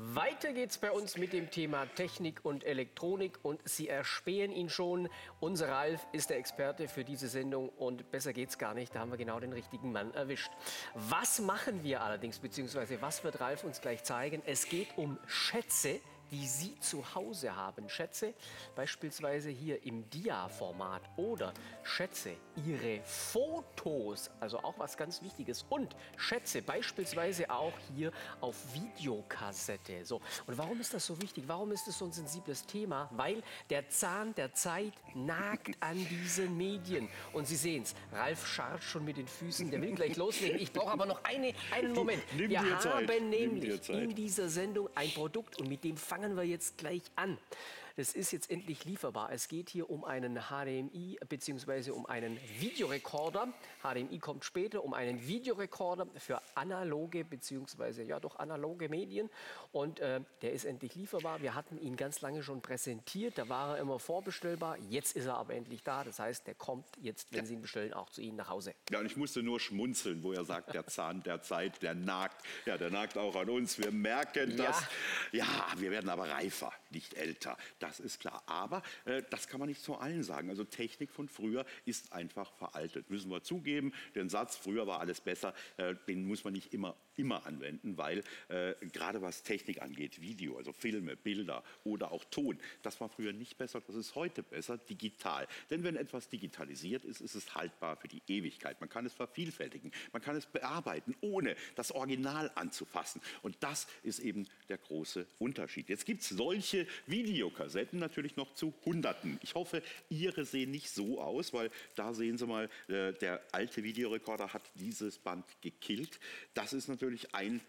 Weiter geht's bei uns mit dem Thema Technik und Elektronik und Sie erspähen ihn schon. Unser Ralf ist der Experte für diese Sendung und besser geht's gar nicht. Da haben wir genau den richtigen Mann erwischt. Was machen wir allerdings, beziehungsweise was wird Ralf uns gleich zeigen? Es geht um Schätze, die Sie zu Hause haben. Schätze beispielsweise hier im Dia-Format oder Schätze Ihre Fotos, also auch was ganz Wichtiges. Und Schätze beispielsweise auch hier auf Videokassette. So. Und warum ist das so wichtig? Warum ist es so ein sensibles Thema? Weil der Zahn der Zeit nagt an diesen Medien. Und Sie sehen es, Ralf scharrt schon mit den Füßen, der will gleich loslegen. Ich brauche aber noch eine, einen Moment. Wir haben Zeit. Nämlich in dieser Sendung ein Produkt und mit dem fangen wir jetzt gleich an. Das ist jetzt endlich lieferbar. Es geht hier um einen HDMI bzw. um einen Videorekorder. HDMI kommt später, um einen Videorekorder für analoge bzw. ja doch analoge Medien. Und äh, der ist endlich lieferbar. Wir hatten ihn ganz lange schon präsentiert. Da war er immer vorbestellbar. Jetzt ist er aber endlich da. Das heißt, der kommt jetzt, wenn Sie ihn bestellen, auch zu Ihnen nach Hause. Ja, und ich musste nur schmunzeln, wo er sagt, der Zahn der Zeit, der nagt. Ja, der nagt auch an uns. Wir merken Ja. das. Ja, wir werden aber reifer, nicht älter. Das ist klar. Aber äh, das kann man nicht zu allen sagen. Also Technik von früher ist einfach veraltet. Müssen wir zugeben. Den Satz, früher war alles besser, äh, den muss man nicht immer, immer anwenden, weil äh, gerade was Technik angeht, Video, also Filme, Bilder oder auch Ton, das war früher nicht besser, das ist heute besser, digital. Denn wenn etwas digitalisiert ist, ist es haltbar für die Ewigkeit. Man kann es vervielfältigen, man kann es bearbeiten, ohne das Original anzufassen. Und das ist eben der große Unterschied. Jetzt gibt es solche Videokassetten natürlich noch zu Hunderten. Ich hoffe, Ihre sehen nicht so aus, weil da sehen Sie mal, äh, der alte Videorekorder hat dieses Band gekillt. Das ist natürlich ein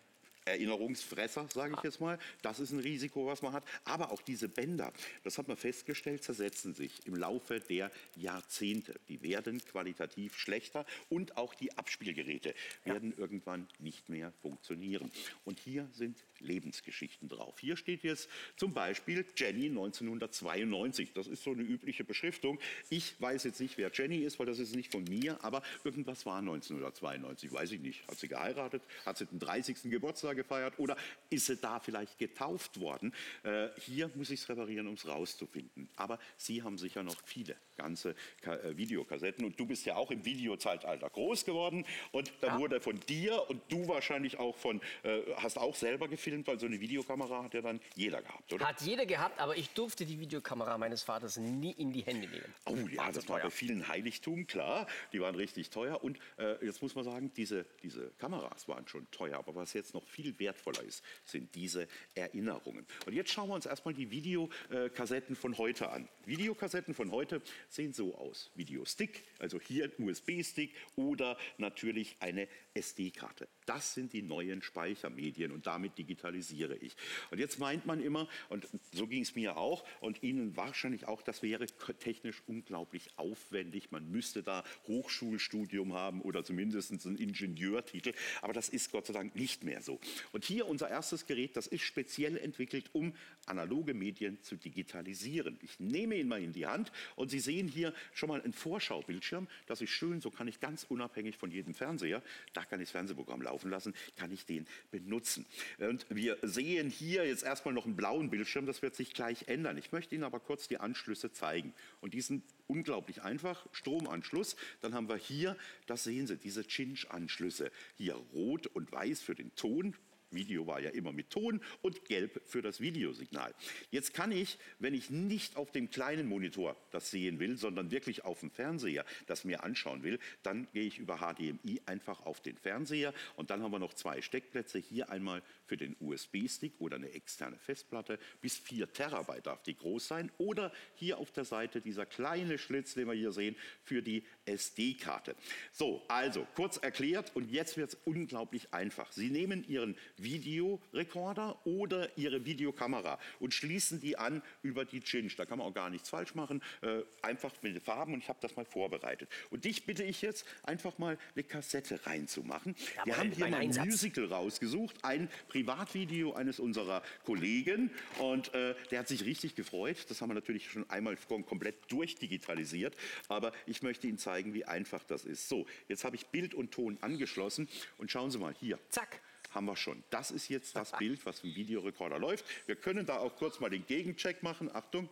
Erinnerungsfresser, sage ich jetzt mal. Das ist ein Risiko, was man hat. Aber auch diese Bänder, das hat man festgestellt, zersetzen sich im Laufe der Jahrzehnte. Die werden qualitativ schlechter und auch die Abspielgeräte werden irgendwann nicht mehr funktionieren. Und hier sind Lebensgeschichten drauf. Hier steht jetzt zum Beispiel Jenny 1992. Das ist so eine übliche Beschriftung. Ich weiß jetzt nicht, wer Jenny ist, weil das ist nicht von mir, aber irgendwas war 1992. Weiß ich nicht. Hat sie geheiratet? Hat sie den 30. Geburtstag gefeiert? Oder ist sie da vielleicht getauft worden? Äh, hier muss ich es reparieren, um es rauszufinden. Aber Sie haben sicher noch viele ganze Ka äh, Videokassetten. Und du bist ja auch im Videozeitalter groß geworden. Und da Ja. wurde von dir und du wahrscheinlich auch von, äh, hast auch selber gefilmt, weil so eine Videokamera hat ja dann jeder gehabt, oder? Hat jeder gehabt, aber ich durfte die Videokamera meines Vaters nie in die Hände nehmen. Oh ja, War das war bei vielen Heiligtum, klar. Die waren richtig teuer. Und äh, jetzt muss man sagen, diese, diese Kameras waren schon teuer. Aber was jetzt noch viel wertvoller ist, sind diese Erinnerungen. Und jetzt schauen wir uns erstmal die Videokassetten von heute an. Videokassetten von heute sehen so aus. Videostick, also hier ein USB-Stick oder natürlich eine SD-Karte. Das sind die neuen Speichermedien und damit digitalisiere ich. Und jetzt meint man immer, und so ging es mir auch und Ihnen wahrscheinlich auch, das wäre technisch unglaublich aufwendig. Man müsste da Hochschulstudium haben oder zumindest einen Ingenieurtitel. Aber das ist Gott sei Dank nicht mehr so. Und hier unser erstes Gerät, das ist speziell entwickelt, um analoge Medien zu digitalisieren. Ich nehme ihn mal in die Hand und Sie sehen hier schon mal einen Vorschaubildschirm. Das ist schön, so kann ich ganz unabhängig von jedem Fernseher, da kann ich das Fernsehprogramm laufen lassen, kann ich den benutzen. Und wir sehen hier jetzt erstmal noch einen blauen Bildschirm, das wird sich gleich ändern. Ich möchte Ihnen aber kurz die Anschlüsse zeigen. Und die sind unglaublich einfach. Stromanschluss, dann haben wir hier, das sehen Sie, diese Cinch-Anschlüsse. Hier rot und weiß für den Ton, Video war ja immer mit Ton und gelb für das Videosignal. Jetzt kann ich, wenn ich nicht auf dem kleinen Monitor das sehen will, sondern wirklich auf dem Fernseher das mir anschauen will, dann gehe ich über HDMI einfach auf den Fernseher und dann haben wir noch zwei Steckplätze. Hier einmal für den USB-Stick oder eine externe Festplatte. Bis 4 Terabyte darf die groß sein. Oder hier auf der Seite dieser kleine Schlitz, den wir hier sehen, für die SD-Karte. So, also kurz erklärt und jetzt wird es unglaublich einfach. Sie nehmen Ihren Videorekorder oder Ihre Videokamera und schließen die an über die Cinch. Da kann man auch gar nichts falsch machen. Äh, einfach mit den Farben und ich habe das mal vorbereitet. Und dich bitte ich jetzt einfach mal eine Kassette reinzumachen. Jawohl, Wir haben hier mal ein Einsatz. Musical rausgesucht, ein Privatvideo eines unserer Kollegen und äh, der hat sich richtig gefreut. Das haben wir natürlich schon einmal kom- komplett durchdigitalisiert, aber ich möchte Ihnen zeigen, wie einfach das ist. So, jetzt habe ich Bild und Ton angeschlossen und schauen Sie mal hier. Zack. haben wir schon. Das ist jetzt das Bild, was im Videorekorder läuft. Wir können da auch kurz mal den Gegencheck machen. Achtung,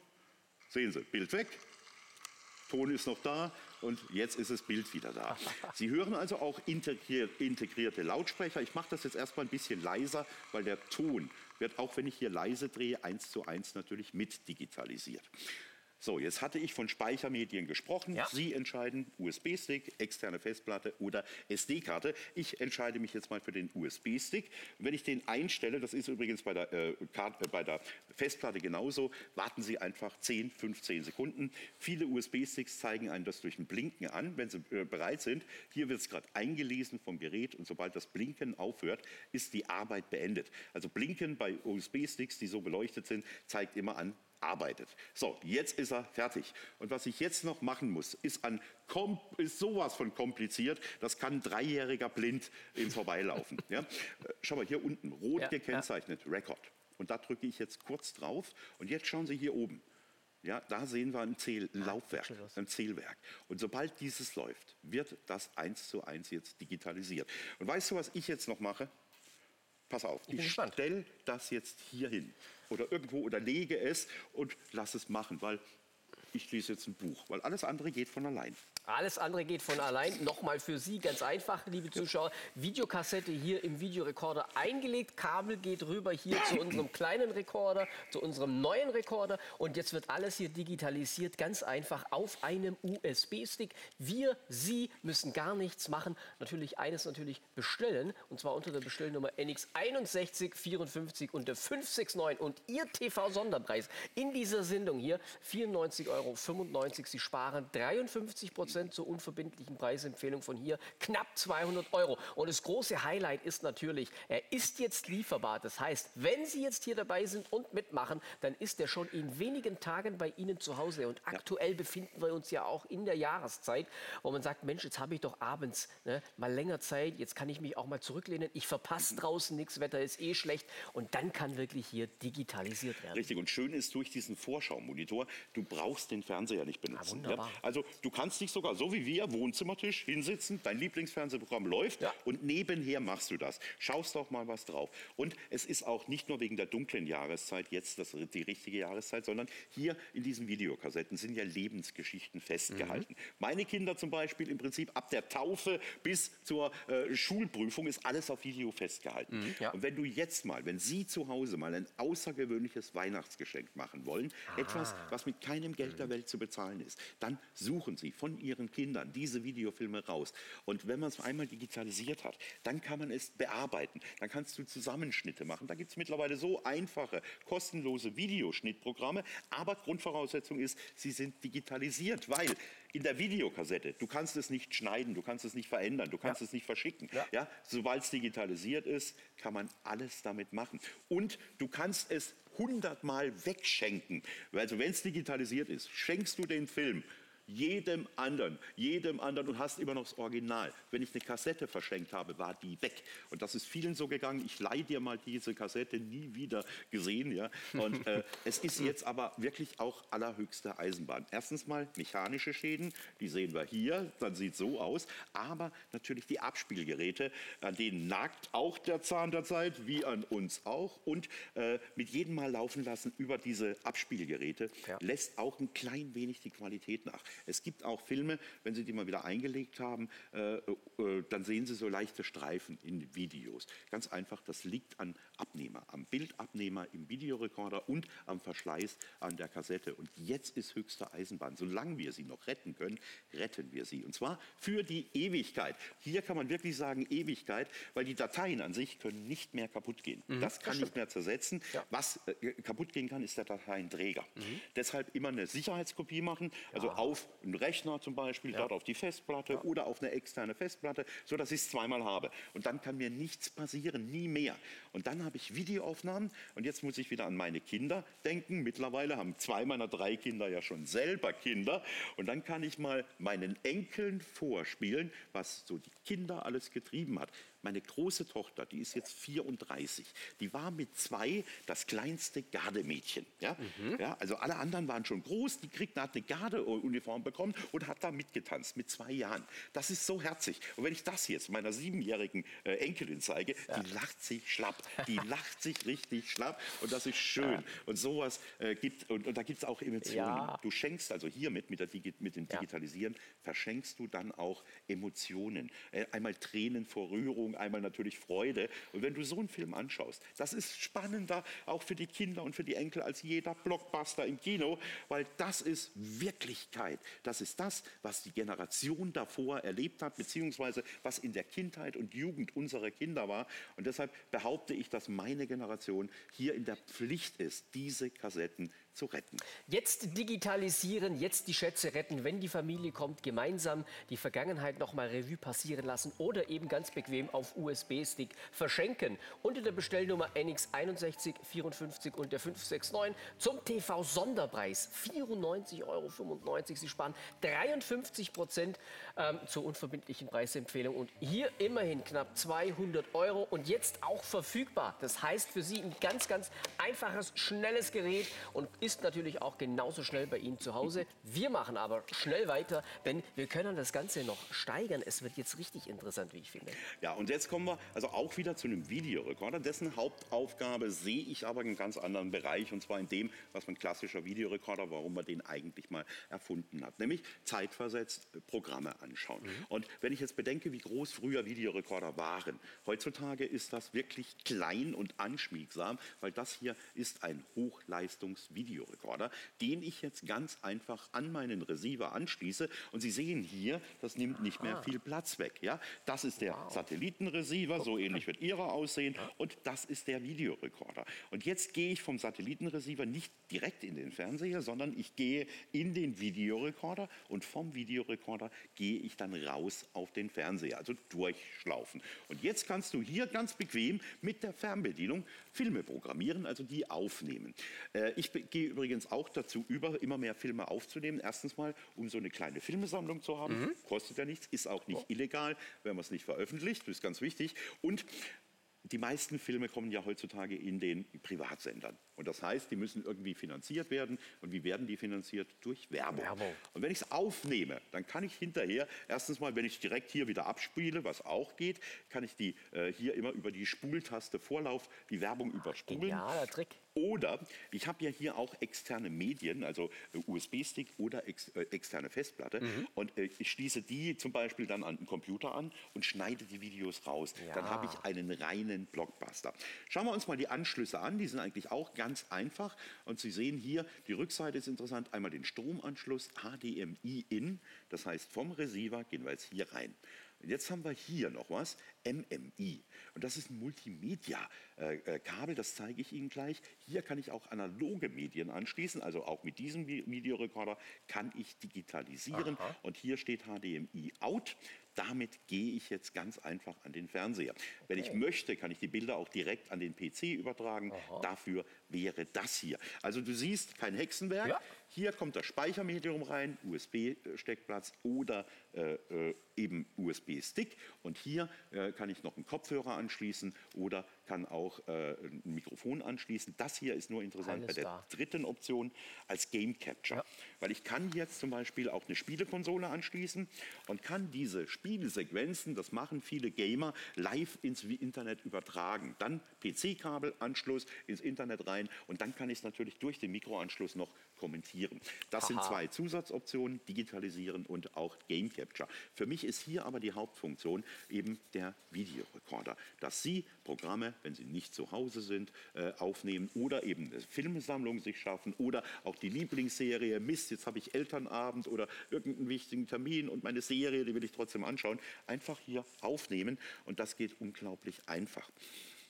sehen Sie, Bild weg, Ton ist noch da und jetzt ist das Bild wieder da. Sie hören also auch integriert, integrierte Lautsprecher. Ich mache das jetzt erstmal ein bisschen leiser, weil der Ton wird, auch wenn ich hier leise drehe, eins zu eins natürlich mit digitalisiert. So, jetzt hatte ich von Speichermedien gesprochen. Ja. Sie entscheiden USB-Stick, externe Festplatte oder SD-Karte. Ich entscheide mich jetzt mal für den USB-Stick. Wenn ich den einstelle, das ist übrigens bei der, äh, Karte, äh, bei der Festplatte genauso, warten Sie einfach 10, 15 Sekunden. Viele USB-Sticks zeigen einen das durch ein Blinken an, wenn sie äh, bereit sind. Hier wird es gerade eingelesen vom Gerät und sobald das Blinken aufhört, ist die Arbeit beendet. Also Blinken bei USB-Sticks, die so beleuchtet sind, zeigt immer an, arbeitet. So, jetzt ist er fertig. Und was ich jetzt noch machen muss, ist, an, ist sowas von kompliziert, das kann ein Dreijähriger blind im Vorbeilaufen. ja? Schau mal, hier unten, rot ja, gekennzeichnet, ja. Record. Und da drücke ich jetzt kurz drauf. Und jetzt schauen Sie hier oben. Ja, da sehen wir ein, Zähl, ah, Laufwerk, ein Zählwerk. Und sobald dieses läuft, wird das eins zu eins jetzt digitalisiert. Und weißt du, was ich jetzt noch mache? Pass auf, ich, ich stelle das jetzt hier hin oder irgendwo oder lege es und lass es machen, weil ich lese jetzt ein Buch, weil alles andere geht von allein. Alles andere geht von allein. Nochmal für Sie ganz einfach, liebe Zuschauer. Videokassette hier im Videorekorder eingelegt. Kabel geht rüber hier zu unserem kleinen Rekorder, zu unserem neuen Rekorder. Und jetzt wird alles hier digitalisiert, ganz einfach auf einem USB-Stick. Wir, Sie müssen gar nichts machen. Natürlich eines natürlich bestellen. Und zwar unter der Bestellnummer NX6154 und der 569. Und Ihr TV-Sonderpreis in dieser Sendung hier 94,95 Euro. Sie sparen 53 Prozent Prozent zur unverbindlichen Preisempfehlung von hier knapp 200 Euro. Und das große Highlight ist natürlich, er ist jetzt lieferbar. Das heißt, wenn Sie jetzt hier dabei sind und mitmachen, dann ist er schon in wenigen Tagen bei Ihnen zu Hause. Und aktuell befinden wir uns ja auch in der Jahreszeit, wo man sagt, Mensch, jetzt habe ich doch abends ne, mal länger Zeit, jetzt kann ich mich auch mal zurücklehnen. Ich verpasse mhm. draußen nichts, Wetter ist eh schlecht. Und dann kann wirklich hier digitalisiert werden. Richtig. Und schön ist durch diesen Vorschaumonitor, du brauchst den Fernseher nicht benutzen. Ah, wunderbar. Ja? Also du kannst dich sogar sogar so wie wir, Wohnzimmertisch, hinsitzen, dein Lieblingsfernsehprogramm läuft ja. und nebenher machst du das. Schaust doch mal was drauf. Und es ist auch nicht nur wegen der dunklen Jahreszeit jetzt das, die richtige Jahreszeit, sondern hier in diesen Videokassetten sind ja Lebensgeschichten festgehalten. Mhm. Meine Kinder zum Beispiel im Prinzip ab der Taufe bis zur äh, Schulprüfung ist alles auf Video festgehalten. Mhm, ja. Und wenn du jetzt mal, wenn Sie zu Hause mal ein außergewöhnliches Weihnachtsgeschenk machen wollen, ah. etwas, was mit keinem Geld der Welt zu bezahlen ist, dann suchen Sie von Ihrem ihren Kindern diese Videofilme raus. Und wenn man es einmal digitalisiert hat, dann kann man es bearbeiten. Dann kannst du Zusammenschnitte machen. Da gibt es mittlerweile so einfache, kostenlose Videoschnittprogramme. Aber Grundvoraussetzung ist, sie sind digitalisiert, weil in der Videokassette, du kannst es nicht schneiden, du kannst es nicht verändern, du kannst ja. es nicht verschicken. Ja. ja Sobald es digitalisiert ist, kann man alles damit machen. Und du kannst es hundertmal wegschenken. Also wenn es digitalisiert ist, schenkst du den Film jedem anderen, jedem anderen und hast immer noch das Original. Wenn ich eine Kassette verschenkt habe, war die weg. Und das ist vielen so gegangen. Ich leihe dir mal diese Kassette nie wieder gesehen. Ja? Und äh, es ist jetzt aber wirklich auch allerhöchste Eisenbahn. Erstens mal mechanische Schäden, die sehen wir hier, dann sieht so aus. Aber natürlich die Abspielgeräte, an denen nagt auch der Zahn der Zeit, wie an uns auch. Und äh, mit jedem Mal laufen lassen über diese Abspielgeräte ja. lässt auch ein klein wenig die Qualität nach. Es gibt auch Filme, wenn Sie die mal wieder eingelegt haben, äh, äh, dann sehen Sie so leichte Streifen in Videos. Ganz einfach, das liegt an Abnehmer, am Bildabnehmer im Videorekorder und am Verschleiß an der Kassette. Und jetzt ist höchste Eisenbahn. Solange wir sie noch retten können, retten wir sie. Und zwar für die Ewigkeit. Hier kann man wirklich sagen Ewigkeit, weil die Dateien an sich können nicht mehr kaputt gehen. Mhm, das kann das nicht mehr zersetzen. Ja. Was äh, kaputt gehen kann, ist der Dateienträger. Mhm. Deshalb immer eine Sicherheitskopie machen, also ja. auf einen Rechner zum Beispiel, ja. dort auf die Festplatte oder auf eine externe Festplatte, sodass ich es zweimal habe. Und dann kann mir nichts passieren, nie mehr. Und dann habe ich Videoaufnahmen und jetzt muss ich wieder an meine Kinder denken. Mittlerweile haben zwei meiner drei Kinder ja schon selber Kinder. Und dann kann ich mal meinen Enkeln vorspielen, was so die Kinder alles getrieben hat. Meine große Tochter, die ist jetzt 34, die war mit zwei das kleinste Gardemädchen. Ja? Mhm. Ja, also alle anderen waren schon groß, die kriegt, hat eine Gardeuniform bekommen und hat da mitgetanzt mit zwei Jahren. Das ist so herzig. Und wenn ich das jetzt meiner siebenjährigen äh, Enkelin zeige, ja. die lacht sich schlapp. Die lacht sich richtig schlapp und das ist schön. Ja. Und sowas äh, gibt, und, und da gibt es auch Emotionen. Ja. Du schenkst also hiermit, mit, der Digi mit dem Digitalisieren, verschenkst du dann auch Emotionen. Äh, einmal Tränen vor Rührung, einmal natürlich Freude. Und wenn du so einen Film anschaust, das ist spannender auch für die Kinder und für die Enkel als jeder Blockbuster im Kino, weil das ist Wirklichkeit. Das ist das, was die Generation davor erlebt hat, beziehungsweise was in der Kindheit und Jugend unserer Kinder war. Und deshalb behaupte ich, dass meine Generation hier in der Pflicht ist, diese Kassetten zu retten. Jetzt digitalisieren, jetzt die Schätze retten, wenn die Familie kommt, gemeinsam die Vergangenheit noch mal Revue passieren lassen oder eben ganz bequem auf USB-Stick verschenken. Unter der Bestellnummer NX 6154 und der 569 zum TV-Sonderpreis 94,95 Euro. Sie sparen 53 Prozent ähm, zur unverbindlichen Preisempfehlung und hier immerhin knapp 200 Euro und jetzt auch verfügbar. Das heißt für Sie ein ganz, ganz einfaches, schnelles Gerät und ist natürlich auch genauso schnell bei Ihnen zu Hause. Wir machen aber schnell weiter, denn wir können das Ganze noch steigern. Es wird jetzt richtig interessant, wie ich finde. Ja, und jetzt kommen wir also auch wieder zu einem Videorekorder. Dessen Hauptaufgabe sehe ich aber in einem ganz anderen Bereich, und zwar in dem, was man klassischer Videorekorder, warum man den eigentlich mal erfunden hat, nämlich zeitversetzt Programme anschauen. Mhm. Und wenn ich jetzt bedenke, wie groß früher Videorekorder waren, heutzutage ist das wirklich klein und anschmiegsam, weil das hier ist ein Hochleistungs-Video. Videorekorder, den ich jetzt ganz einfach an meinen Receiver anschließe. Und Sie sehen hier, das nimmt nicht mehr viel Platz weg. Ja? Das ist der wow. Satellitenreceiver, so ähnlich wird Ihrer aussehen. Und das ist der Videorekorder. Und jetzt gehe ich vom Satellitenreceiver nicht direkt in den Fernseher, sondern ich gehe in den Videorekorder und vom Videorekorder gehe ich dann raus auf den Fernseher, also durchschlaufen. Und jetzt kannst du hier ganz bequem mit der Fernbedienung Filme programmieren, also die aufnehmen. Äh, ich gehe übrigens auch dazu über, immer mehr Filme aufzunehmen. Erstens mal, um so eine kleine Filmesammlung zu haben. Mhm. Kostet ja nichts, ist auch nicht oh. illegal, wenn man es nicht veröffentlicht. Das ist ganz wichtig. Und die meisten Filme kommen ja heutzutage in den Privatsendern. Und das heißt, die müssen irgendwie finanziert werden. Und wie werden die finanziert? Durch Werbung. Werbung. Und wenn ich es aufnehme, dann kann ich hinterher, erstens mal, wenn ich direkt hier wieder abspiele, was auch geht, kann ich die äh, hier immer über die Spultaste Vorlauf die Werbung überspulen. Genialer Trick. Oder ich habe ja hier auch externe Medien, also äh, USB-Stick oder ex, äh, externe Festplatte. Mhm. Und äh, ich schließe die zum Beispiel dann an den Computer an und schneide die Videos raus. Ja. Dann habe ich einen reinen Blockbuster. Schauen wir uns mal die Anschlüsse an. Die sind eigentlich auch ganz einfach. Und Sie sehen hier, die Rückseite ist interessant. Einmal den Stromanschluss HDMI in. Das heißt, vom Receiver gehen wir jetzt hier rein. Und jetzt haben wir hier noch was, MMI. Und das ist ein Multimedia-Kabel, das zeige ich Ihnen gleich. Hier kann ich auch analoge Medien anschließen, also auch mit diesem Videorekorder kann ich digitalisieren. Aha. Und hier steht HDMI out. Damit gehe ich jetzt ganz einfach an den Fernseher. Okay. Wenn ich möchte, kann ich die Bilder auch direkt an den PC übertragen. Aha. Dafür wäre das hier. Also du siehst kein Hexenwerk. Ja. Hier kommt das Speichermedium rein, USB-Steckplatz oder äh, äh eben USB-Stick. Und hier äh, kann ich noch einen Kopfhörer anschließen oder kann auch äh, ein Mikrofon anschließen. Das hier ist nur interessant Alles bei der da. dritten Option als Game Capture. Ja. Weil ich kann jetzt zum Beispiel auch eine Spielekonsole anschließen und kann diese Spielsequenzen, das machen viele Gamer, live ins Internet übertragen. Dann PC-Kabelanschluss ins Internet rein und dann kann ich es natürlich durch den Mikroanschluss noch kommentieren. Das Aha. sind zwei Zusatzoptionen, digitalisieren und auch Game Capture. Für mich ist hier aber die Hauptfunktion eben der Videorekorder, dass Sie Programme, wenn Sie nicht zu Hause sind, äh, aufnehmen oder eben eine Filmsammlung sich schaffen oder auch die Lieblingsserie, Mist, jetzt habe ich Elternabend oder irgendeinen wichtigen Termin und meine Serie, die will ich trotzdem anschauen, einfach hier aufnehmen und das geht unglaublich einfach.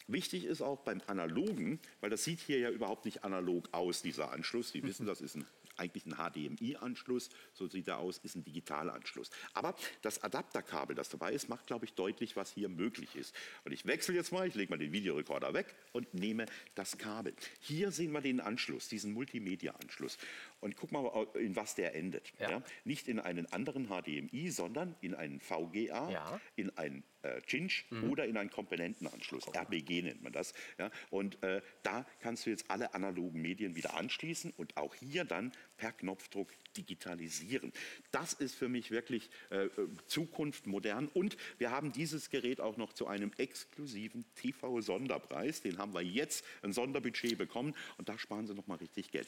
Wichtig ist auch beim Analogen, weil das sieht hier ja überhaupt nicht analog aus, dieser Anschluss. Sie wissen, das ist ein eigentlich ein HDMI-Anschluss, so sieht er aus, ist ein Digitalanschluss. Aber das Adapterkabel, das dabei ist, macht, glaube ich, deutlich, was hier möglich ist. Und ich wechsle jetzt mal, ich lege mal den Videorekorder weg und nehme das Kabel. Hier sehen wir den Anschluss, diesen Multimedia-Anschluss. Und guck mal, in was der endet. Ja. Ja? Nicht in einen anderen HDMI, sondern in einen VGA, ja. in einen äh, Cinch mhm. oder in einen Komponentenanschluss. Okay. RBG nennt man das. Ja? Und äh, da kannst du jetzt alle analogen Medien wieder anschließen und auch hier dann per Knopfdruck digitalisieren. Das ist für mich wirklich äh, äh Zukunft modern. Und wir haben dieses Gerät auch noch zu einem exklusiven TV-Sonderpreis. Den haben wir jetzt ein Sonderbudget bekommen und da sparen Sie noch mal richtig Geld.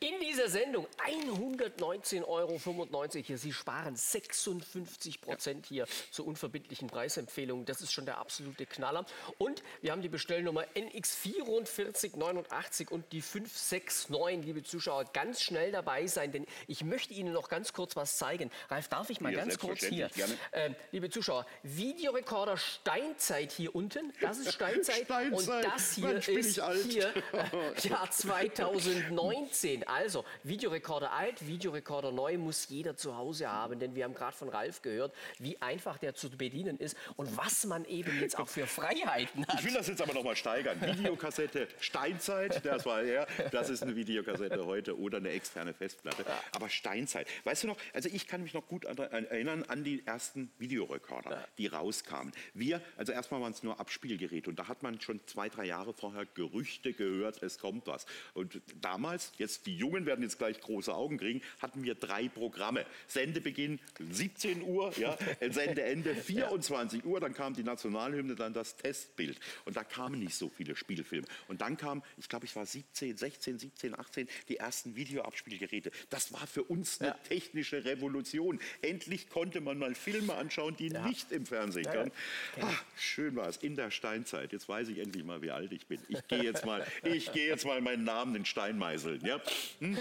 In dieser Sendung 119,95 Euro. Hier, Sie sparen 56 Prozent ja. hier zur unverbindlichen Preisempfehlung. Das ist schon der absolute Knaller. Und wir haben die Bestellnummer NX4489 und die 569, liebe Zuschauer, ganz schnell dabei sein, denn ich möchte Ihnen noch ganz kurz was zeigen. Ralf, darf ich mal ja, ganz kurz hier? Äh, liebe Zuschauer, Videorekorder Steinzeit hier unten, das ist Steinzeit, Steinzeit. und das hier Mensch, ist hier äh, Jahr 2019. Also Videorekorder alt, Videorekorder neu muss jeder zu Hause haben, denn wir haben gerade von Ralf gehört, wie einfach der zu bedienen ist und was man eben jetzt auch für Freiheiten hat. Ich will das jetzt aber noch mal steigern. Videokassette Steinzeit, das war ja, das ist eine Videokassette heute oder eine externe Festplatte. Aber Steinzeit. Weißt du noch, also ich kann mich noch gut erinnern an die ersten Videorekorder, ja. die rauskamen. Wir, also erstmal waren es nur Abspielgeräte und da hat man schon zwei, drei Jahre vorher Gerüchte gehört, es kommt was. Und damals, jetzt die Jungen werden jetzt gleich große Augen kriegen, hatten wir drei Programme. Sendebeginn 17 Uhr, ja, Sendeende 24 Uhr, dann kam die Nationalhymne, dann das Testbild. Und da kamen nicht so viele Spielfilme. Und dann kam, ich glaube, ich war 17, 16, 17, 18, die ersten Videoabspielgeräte. Das war für uns eine ja. technische Revolution. Endlich konnte man mal Filme anschauen, die ja. nicht im Fernsehen kamen. Ja, ah, schön war es, in der Steinzeit. Jetzt weiß ich endlich mal, wie alt ich bin. Ich gehe jetzt mal, ich gehe jetzt mal meinen Namen in Stein meißeln. Ja? Hm?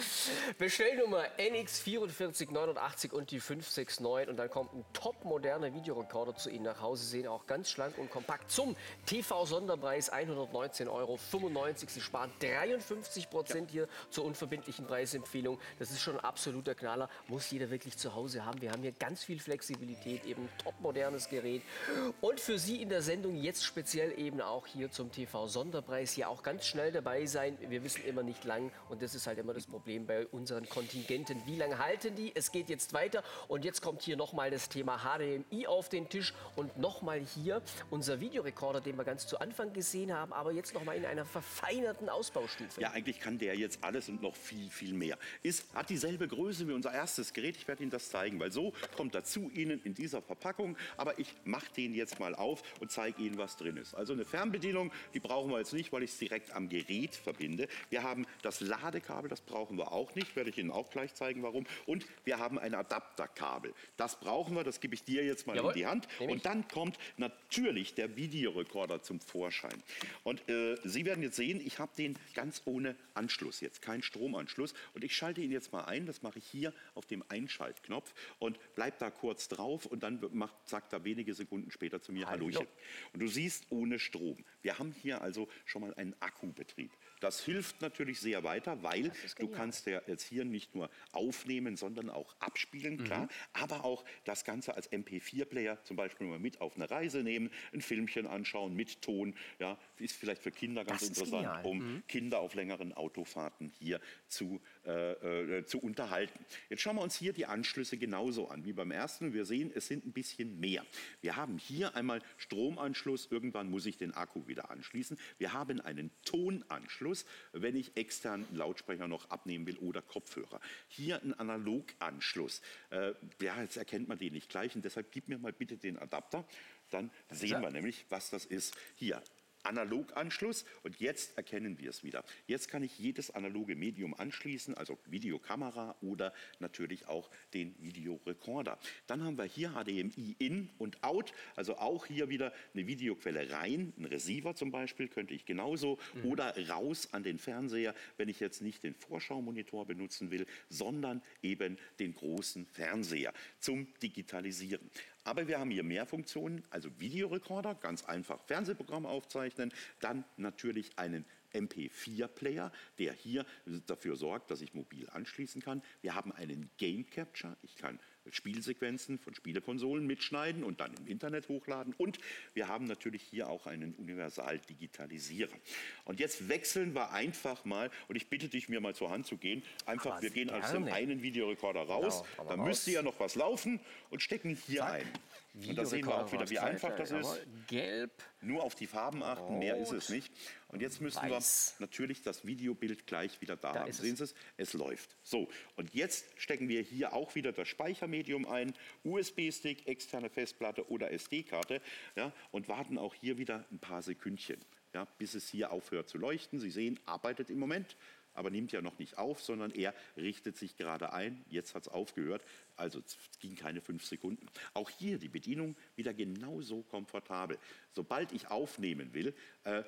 Bestellnummer NX4489 und die 569 und dann kommt ein top moderner Videorekorder zu Ihnen nach Hause. Sehen auch ganz schlank und kompakt zum TV-Sonderpreis 119,95 Euro. Sie sparen 53 Prozent hier zur unverbindlichen Preisempfehlung. Das ist schon ein absoluter Knaller. Muss jeder wirklich zu Hause haben. Wir haben hier ganz viel Flexibilität, eben topmodernes Gerät. Und für Sie in der Sendung jetzt speziell eben auch hier zum TV-Sonderpreis hier auch ganz schnell dabei sein. Wir wissen immer nicht lang und das ist halt immer das Problem bei unseren Kontingenten. Wie lange halten die? Es geht jetzt weiter und jetzt kommt hier nochmal das Thema HDMI auf den Tisch und nochmal hier unser Videorekorder, den wir ganz zu Anfang gesehen haben, aber jetzt nochmal in einer verfeinerten Ausbaustufe. Ja, eigentlich kann der jetzt alles und noch viel, viel mehr. Ist, hat dieselbe Größe wie unser erstes Gerät. Ich werde Ihnen das zeigen, weil so kommt er zu Ihnen in dieser Verpackung. Aber ich mache den jetzt mal auf und zeige Ihnen, was drin ist. Also eine Fernbedienung, die brauchen wir jetzt nicht, weil ich es direkt am Gerät verbinde. Wir haben das Ladekabel, das brauchen wir auch nicht. Werde ich Ihnen auch gleich zeigen, warum. Und wir haben ein Adapterkabel. Das brauchen wir, das gebe ich dir jetzt mal Jawohl, in die Hand. Und dann kommt natürlich der Videorekorder zum Vorschein. Und äh, Sie werden jetzt sehen, ich habe den ganz ohne Anschluss jetzt, kein Stromanschluss. Und ich schalte ihn jetzt mal ein. Das mache ich hier auf dem Einschaltknopf und bleib da kurz drauf und dann macht, sagt er wenige Sekunden später zu mir Hallo. Hallöchen. Und du siehst ohne Strom. Wir haben hier also schon mal einen Akkubetrieb. Das hilft natürlich sehr weiter, weil du kannst ja jetzt hier nicht nur aufnehmen, sondern auch abspielen, mhm. klar, aber auch das Ganze als MP4-Player zum Beispiel mal mit auf eine Reise nehmen, ein Filmchen anschauen mit Ton, ja, ist vielleicht für Kinder ganz interessant, genial. um mhm. Kinder auf längeren Autofahrten hier zu, äh, äh, zu unterhalten. Jetzt schauen wir uns hier die Anschlüsse genauso an wie beim ersten. Wir sehen, es sind ein bisschen mehr. Wir haben hier einmal Stromanschluss, irgendwann muss ich den Akku wieder anschließen. Wir haben einen Tonanschluss Anschluss, wenn ich externen Lautsprecher noch abnehmen will oder Kopfhörer. Hier ein Analoganschluss. Äh, ja, jetzt erkennt man den nicht gleich und deshalb gib mir mal bitte den Adapter. Dann sehen wir nämlich, was das ist. Hier, Analoganschluss und jetzt erkennen wir es wieder. Jetzt kann ich jedes analoge Medium anschließen, also Videokamera oder natürlich auch den Videorekorder. Dann haben wir hier HDMI in und out, also auch hier wieder eine Videoquelle rein, ein Receiver zum Beispiel könnte ich genauso mhm. oder raus an den Fernseher, wenn ich jetzt nicht den Vorschaumonitor benutzen will, sondern eben den großen Fernseher zum Digitalisieren. Aber wir haben hier mehr Funktionen, also Videorekorder, ganz einfach Fernsehprogramm aufzeichnen, dann natürlich einen MP4-Player, der hier dafür sorgt, dass ich mobil anschließen kann. Wir haben einen Game Capture, ich kann Spielsequenzen von Spielekonsolen mitschneiden und dann im Internet hochladen. Und wir haben natürlich hier auch einen Universal-Digitalisierer. Und jetzt wechseln wir einfach mal, und ich bitte dich, mir mal zur Hand zu gehen. Einfach, Aber wir gehen aus dem einen Videorekorder raus. Genau, dann raus. müsste ja noch was laufen und stecken hier Zack. ein. Und da sehen wir auch wieder, wie einfach das ist. Gelb. Nur auf die Farben achten, mehr ist es nicht. Und jetzt müssen Weiß. wir natürlich das Videobild gleich wieder da, Da haben. Sehen Sie es? Es läuft. So, und jetzt stecken wir hier auch wieder das Speichermedium ein, USB-Stick, externe Festplatte oder SD-Karte ja, und warten auch hier wieder ein paar Sekündchen, ja, bis es hier aufhört zu leuchten. Sie sehen, arbeitet im Moment. Aber nimmt ja noch nicht auf, sondern er richtet sich gerade ein. Jetzt hat es aufgehört. Also es ging keine fünf Sekunden. Auch hier die Bedienung wieder genauso komfortabel. Sobald ich aufnehmen will, äh,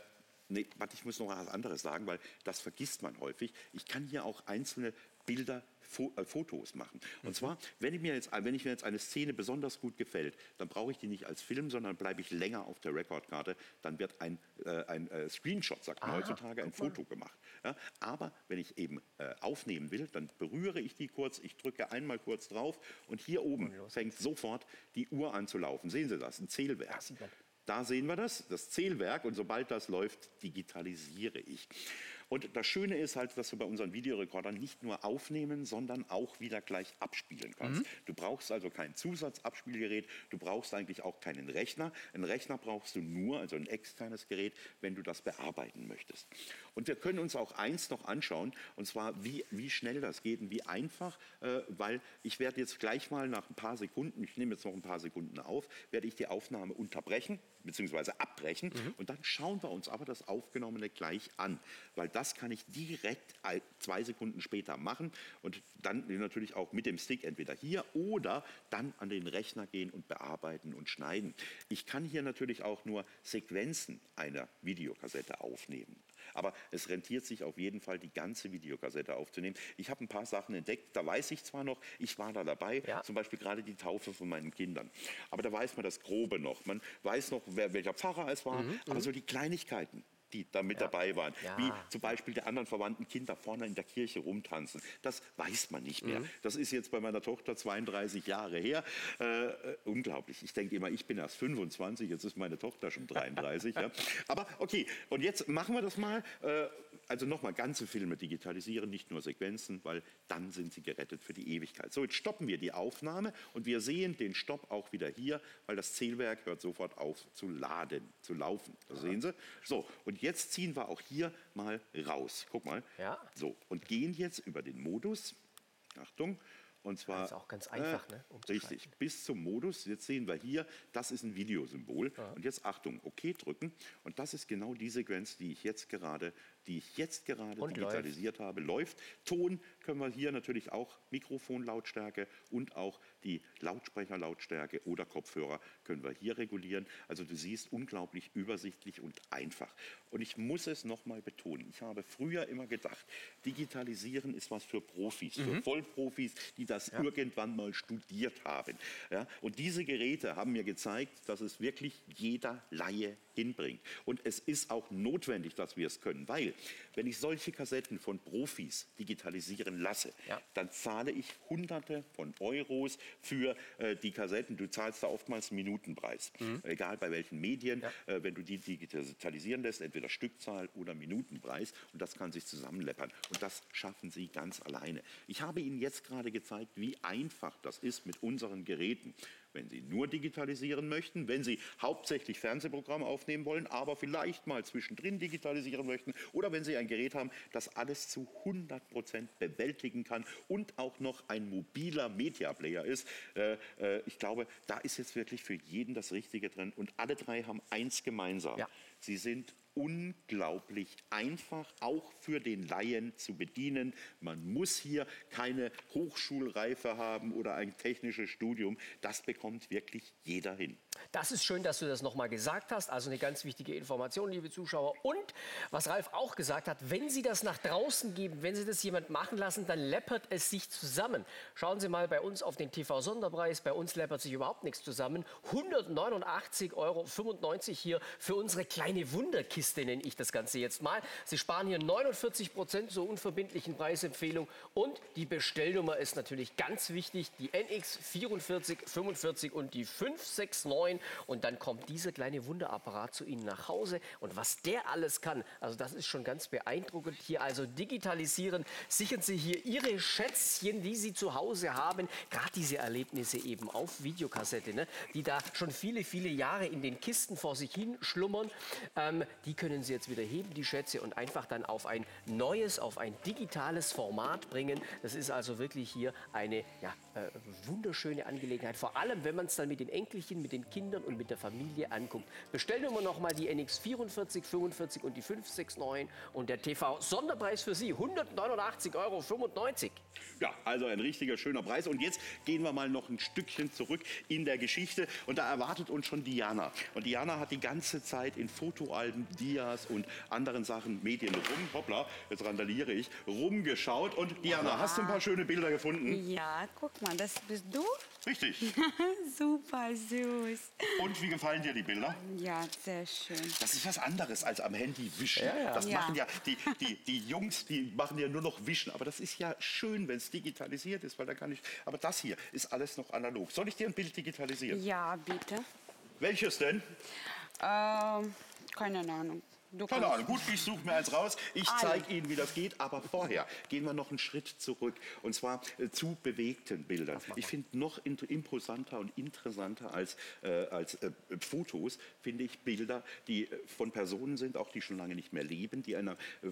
Nee, warte, ich muss noch was anderes sagen, weil das vergisst man häufig. Ich kann hier auch einzelne Bilder, äh, Fotos machen. Und zwar, wenn, ich mir jetzt, wenn ich mir jetzt eine Szene besonders gut gefällt, dann brauche ich die nicht als Film, sondern bleibe ich länger auf der Rekordkarte. Dann wird ein, äh, ein äh, Screenshot, sagt man Ah, heutzutage, ein Foto gemacht. Ja, aber wenn ich eben äh, aufnehmen will, dann berühre ich die kurz, ich drücke einmal kurz drauf und hier oben fängt sofort die Uhr an zu laufen. Sehen Sie das? Ein Zählwerk. man. Da sehen wir das, das Zählwerk. Und sobald das läuft, digitalisiere ich. Und das Schöne ist halt, dass du bei unseren Videorekordern nicht nur aufnehmen, sondern auch wieder gleich abspielen kannst. Mhm. Du brauchst also kein Zusatzabspielgerät, du brauchst eigentlich auch keinen Rechner. Einen Rechner brauchst du nur, also ein externes Gerät, wenn du das bearbeiten möchtest. Und wir können uns auch eins noch anschauen, und zwar wie, wie schnell das geht und wie einfach, äh, weil ich werde jetzt gleich mal nach ein paar Sekunden, ich nehme jetzt noch ein paar Sekunden auf, werde ich die Aufnahme unterbrechen bzw. abbrechen und dann schauen wir uns aber das Aufgenommene gleich an, weil das kann ich direkt zwei Sekunden später machen und dann natürlich auch mit dem Stick entweder hier oder dann an den Rechner gehen und bearbeiten und schneiden. Ich kann hier natürlich auch nur Sequenzen einer Videokassette aufnehmen. Aber es rentiert sich auf jeden Fall, die ganze Videokassette aufzunehmen. Ich habe ein paar Sachen entdeckt, da weiß ich zwar noch, ich war da dabei, Ja. zum Beispiel gerade die Taufe von meinen Kindern. Aber da weiß man das Grobe noch. Man weiß noch, wer, welcher Pfarrer es war, aber so die Kleinigkeiten. Die da mit dabei waren, Ja. wie zum Beispiel die anderen verwandten Kinder vorne in der Kirche rumtanzen. Das weiß man nicht mehr. Das ist jetzt bei meiner Tochter 32 Jahre her. Äh, äh, unglaublich. Ich denke immer, ich bin erst 25, jetzt ist meine Tochter schon 33. ja. Aber okay, und jetzt machen wir das mal. Äh, also nochmal ganze Filme digitalisieren, nicht nur Sequenzen, weil dann sind sie gerettet für die Ewigkeit. So, jetzt stoppen wir die Aufnahme und wir sehen den Stopp auch wieder hier, weil das Zählwerk hört sofort auf zu laden, zu laufen. Das sehen Sie? So, und jetzt ziehen wir auch hier mal raus. Guck mal. Ja. So, und gehen jetzt über den Modus. Achtung. Und zwar Das ist auch ganz einfach, ne, umzuschalten. richtig bis zum Modus. Jetzt sehen wir hier, das ist ein Videosymbol. Und jetzt Achtung, OK drücken. Und das ist genau die Sequenz, die ich jetzt gerade, die ich jetzt gerade Und digitalisiert habe. Läuft. Ton können wir hier natürlich auch Mikrofonlautstärke und auch die Lautsprecherlautstärke oder Kopfhörer können wir hier regulieren. Also du siehst unglaublich übersichtlich und einfach. Und ich muss es noch mal betonen. Ich habe früher immer gedacht, digitalisieren ist was für Profis, für Vollprofis, die das irgendwann mal studiert haben. Ja? Und diese Geräte haben mir gezeigt, dass es wirklich jeder Laie hinbringt. Und es ist auch notwendig, dass wir es können, weil wenn ich solche Kassetten von Profis digitalisieren lasse, Ja. dann zahle ich Hunderte von Euros für äh, die Kassetten. Du zahlst da oftmals einen Minutenpreis, egal bei welchen Medien, äh, wenn du die digitalisieren lässt, entweder Stückzahl oder Minutenpreis. Und das kann sich zusammenleppern. Und das schaffen sie ganz alleine. Ich habe Ihnen jetzt gerade gezeigt, wie einfach das ist mit unseren Geräten. Wenn Sie nur digitalisieren möchten, wenn Sie hauptsächlich Fernsehprogramme aufnehmen wollen, aber vielleicht mal zwischendrin digitalisieren möchten oder wenn Sie ein Gerät haben, das alles zu 100 Prozent bewältigen kann und auch noch ein mobiler Media-Player ist. Äh, äh, ich glaube, da ist jetzt wirklich für jeden das Richtige drin. Und alle drei haben eins gemeinsam. Ja. Sie sind unglaublich einfach, auch für den Laien zu bedienen. Man muss hier keine Hochschulreife haben oder ein technisches Studium. Das bekommt wirklich jeder hin. Das ist schön, dass du das nochmal gesagt hast. Also eine ganz wichtige Information, liebe Zuschauer. Und was Ralf auch gesagt hat, wenn Sie das nach draußen geben, wenn Sie das jemand machen lassen, dann läppert es sich zusammen. Schauen Sie mal bei uns auf den TV-Sonderpreis. Bei uns läppert sich überhaupt nichts zusammen. 189,95 Euro hier für unsere kleine Wunderkiste. Kiste nenne ich das Ganze jetzt mal. Sie sparen hier 49 Prozent zur unverbindlichen Preisempfehlung und die Bestellnummer ist natürlich ganz wichtig, die NX 4445 und die 569 und dann kommt dieser kleine Wunderapparat zu Ihnen nach Hause. Und was der alles kann, also das ist schon ganz beeindruckend. Hier also digitalisieren, sichern Sie hier Ihre Schätzchen, die Sie zu Hause haben, gerade diese Erlebnisse eben auf Videokassette, ne, die da schon viele, viele Jahre in den Kisten vor sich hin schlummern, ähm, die können Sie jetzt wieder heben, die Schätze, und einfach dann auf ein neues, auf ein digitales Format bringen. Das ist also wirklich hier eine ja, äh, wunderschöne Angelegenheit, vor allem wenn man es dann mit den Enkelchen, mit den Kindern und mit der Familie anguckt. Bestellnummer nochmal die NX 4445 und die 569 und der TV-Sonderpreis für Sie 189,95 Euro. Ja, also ein richtiger schöner Preis. Und jetzt gehen wir mal noch ein Stückchen zurück in der Geschichte. Und da erwartet uns schon Diana. Und Diana hat die ganze Zeit in Fotoalben, Dias und anderen Sachen, Medien rum, hoppla, jetzt randaliere ich, rumgeschaut. Und Diana, Ja. hast du ein paar schöne Bilder gefunden? Ja, guck mal, das bist du. Richtig. Super süß. Und wie gefallen dir die Bilder? Ja, sehr schön. Das ist was anderes als am Handy wischen. Ja, ja. Das Ja. machen ja die, die, die Jungs, die machen ja nur noch wischen. Aber das ist ja schön, wenn es digitalisiert ist, weil da kann ich. Aber das hier ist alles noch analog. Soll ich dir ein Bild digitalisieren? Ja, bitte. Welches denn? Ähm, keine Ahnung. Du Keine Ahnung. Gut, ich suche mir eins raus. Ich zeige Ihnen, wie das geht. Aber vorher gehen wir noch einen Schritt zurück. Und zwar äh, zu bewegten Bildern. Ich finde noch imposanter und interessanter als, äh, als äh, Fotos, finde ich Bilder, die äh, von Personen sind, auch die schon lange nicht mehr leben, die einer, äh,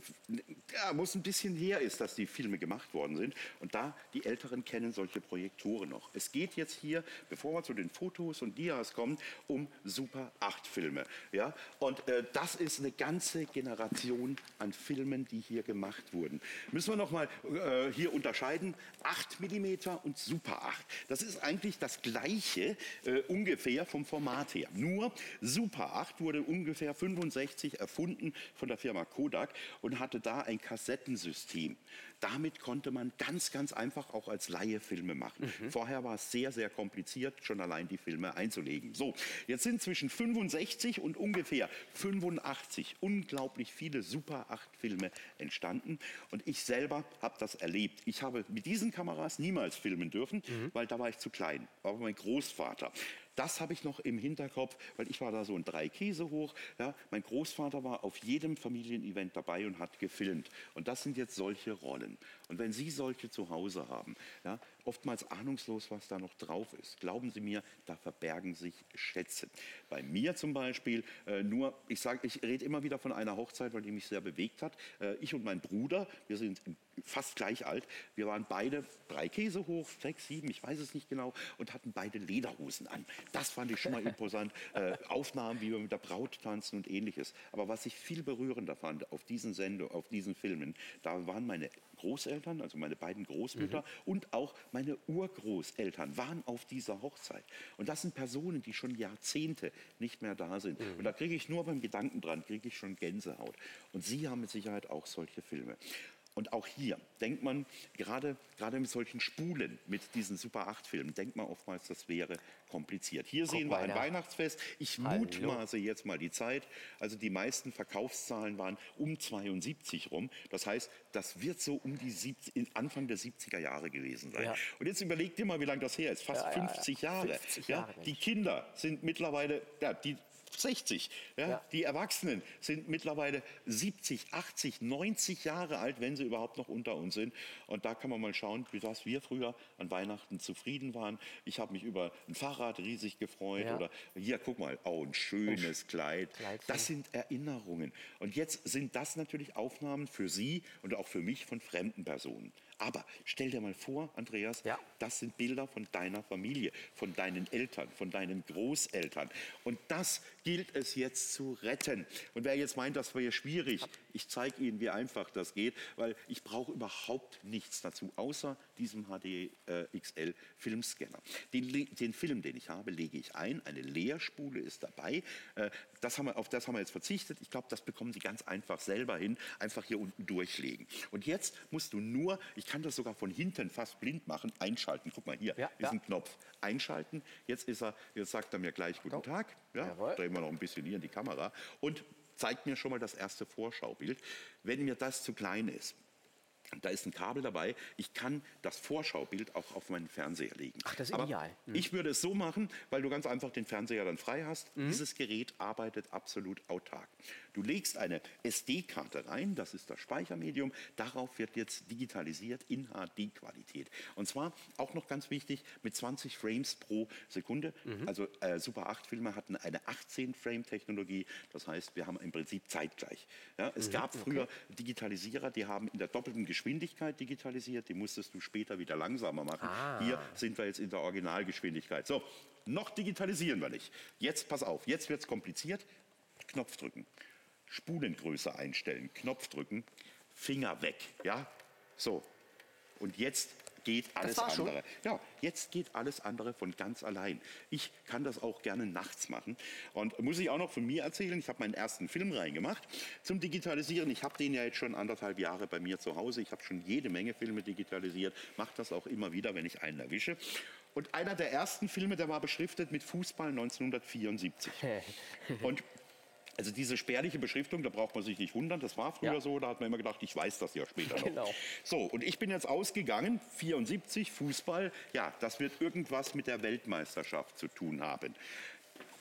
ja, muss ein bisschen her ist, dass die Filme gemacht worden sind. Und da, die Älteren kennen solche Projektoren noch. Es geht jetzt hier, bevor wir zu den Fotos und Dias kommen, um Super 8 Filme. Ja? Und äh, das ist eine ganze Generation an Filmen, die hier gemacht wurden. Müssen wir noch mal äh, hier unterscheiden, 8 mm und Super 8. Das ist eigentlich das gleiche äh, ungefähr vom Format her. Nur Super 8 wurde ungefähr 65 erfunden von der Firma Kodak und hatte da ein Kassettensystem. Damit konnte man ganz, ganz einfach auch als Laie Filme machen. Vorher war es sehr, sehr kompliziert, schon allein die Filme einzulegen. So, jetzt sind zwischen 65 und ungefähr 85 unglaublich viele Super 8 Filme entstanden. Und ich selber habe das erlebt. Ich habe mit diesen Kameras niemals filmen dürfen, weil da war ich zu klein. Aber mein Großvater. Das habe ich noch im Hinterkopf, weil ich war da so ein drei Käse hoch. Ja. Mein Großvater war auf jedem Familienevent dabei und hat gefilmt. Und das sind jetzt solche Rollen. Und wenn Sie solche zu Hause haben, ja, oftmals ahnungslos, was da noch drauf ist, glauben Sie mir, da verbergen sich Schätze. Bei mir zum Beispiel, äh, nur, ich sage, ich rede immer wieder von einer Hochzeit, weil die mich sehr bewegt hat. Äh, ich und mein Bruder, wir sind im fast gleich alt. Wir waren beide drei Käse hoch, sechs, sieben, ich weiß es nicht genau, und hatten beide Lederhosen an. Das fand ich schon mal imposant. Äh, Aufnahmen, wie wir mit der Braut tanzen und ähnliches. Aber was ich viel berührender fand auf diesen Sendungen, auf diesen Filmen, da waren meine Großeltern, also meine beiden Großmütter und auch meine Urgroßeltern waren auf dieser Hochzeit. Und das sind Personen, die schon Jahrzehnte nicht mehr da sind. Und da kriege ich nur beim Gedanken dran, kriege ich schon Gänsehaut. Und Sie haben mit Sicherheit auch solche Filme. Und auch hier denkt man, gerade, gerade mit solchen Spulen, mit diesen Super 8-Filmen, denkt man oftmals, das wäre kompliziert. Hier sehen wir ein. Weihnachtsfest. Ich mutmaße jetzt mal die Zeit. Also die meisten Verkaufszahlen waren um 72 rum. Das heißt, das wird so um die 70, in Anfang der 70er Jahre gewesen sein. Ja. Und jetzt überlegt ihr mal, wie lange das her ist. Fast Ja, ja, ja. 50 Jahre. 50 ja, Jahre, die. Kinder sind mittlerweile, ja, die 60. Ja, Ja. Die Erwachsenen sind mittlerweile 70, 80, 90 Jahre alt, wenn sie überhaupt noch unter uns sind. Und da kann man mal schauen, wie was wir früher an Weihnachten zufrieden waren. Ich habe mich über ein Fahrrad riesig gefreut. Ja. Oder hier, guck mal, oh, ein schönes Kleid. Kleidchen. Das sind Erinnerungen. Und jetzt sind das natürlich Aufnahmen für Sie und auch für mich von fremden Personen. Aber stell dir mal vor, Andreas, Ja. das sind Bilder von deiner Familie, von deinen Eltern, von deinen Großeltern. Und das gilt es jetzt zu retten. Und wer jetzt meint, das wäre schwierig, ich zeige Ihnen, wie einfach das geht, weil ich brauche überhaupt nichts dazu, außer diesem HD äh, XL Filmscanner. Den, den Film, den ich habe, lege ich ein. Eine Leerspule ist dabei. Äh, das haben wir, auf das haben wir jetzt verzichtet. Ich glaube, das bekommen Sie ganz einfach selber hin. Einfach hier unten durchlegen. Und jetzt musst du nur, ich kann das sogar von hinten fast blind machen, einschalten. Guck mal, hier Ja, ist ja. ein Knopf. Einschalten. Jetzt ist er, jetzt sagt er mir gleich Guten. Tag. Ja, Jawohl. drehen wir noch ein bisschen hier in die Kamera. Und zeigt mir schon mal das erste Vorschaubild. Wenn mir das zu klein ist, da ist ein Kabel dabei. Ich kann das Vorschaubild auch auf meinen Fernseher legen. Ach, das ist Aber ideal. Mhm. Ich würde es so machen, weil du ganz einfach den Fernseher dann frei hast. Dieses Gerät arbeitet absolut autark. Du legst eine SD-Karte rein, das ist das Speichermedium. Darauf wird jetzt digitalisiert in HD-Qualität. Und zwar auch noch ganz wichtig mit 20 Frames pro Sekunde. Also äh, Super 8-Filme hatten eine 18-Frame-Technologie. Das heißt, wir haben im Prinzip zeitgleich. Ja, es gab früher Digitalisierer, die haben in der doppelten Geschwindigkeit digitalisiert. Die musstest du später wieder langsamer machen. Hier sind wir jetzt in der Originalgeschwindigkeit. So, noch digitalisieren wir nicht. Jetzt, pass auf, jetzt wird es kompliziert. Knopf drücken. Spulengröße einstellen. Knopf drücken. Finger weg. Ja? So. Und jetzt geht alles andere. Ja, jetzt geht alles andere von ganz allein. Ich kann das auch gerne nachts machen. Und muss ich auch noch von mir erzählen, ich habe meinen ersten Film reingemacht zum Digitalisieren. Ich habe den ja jetzt schon anderthalb Jahre bei mir zu Hause. Ich habe schon jede Menge Filme digitalisiert, mache das auch immer wieder, wenn ich einen erwische. Und einer der ersten Filme, der war beschriftet mit Fußball 1974. Und also diese spärliche Beschriftung, da braucht man sich nicht wundern, das war früher Ja. so, da hat man immer gedacht, ich weiß das ja später noch. Genau. So, und ich bin jetzt ausgegangen, 74, Fußball, ja, das wird irgendwas mit der Weltmeisterschaft zu tun haben.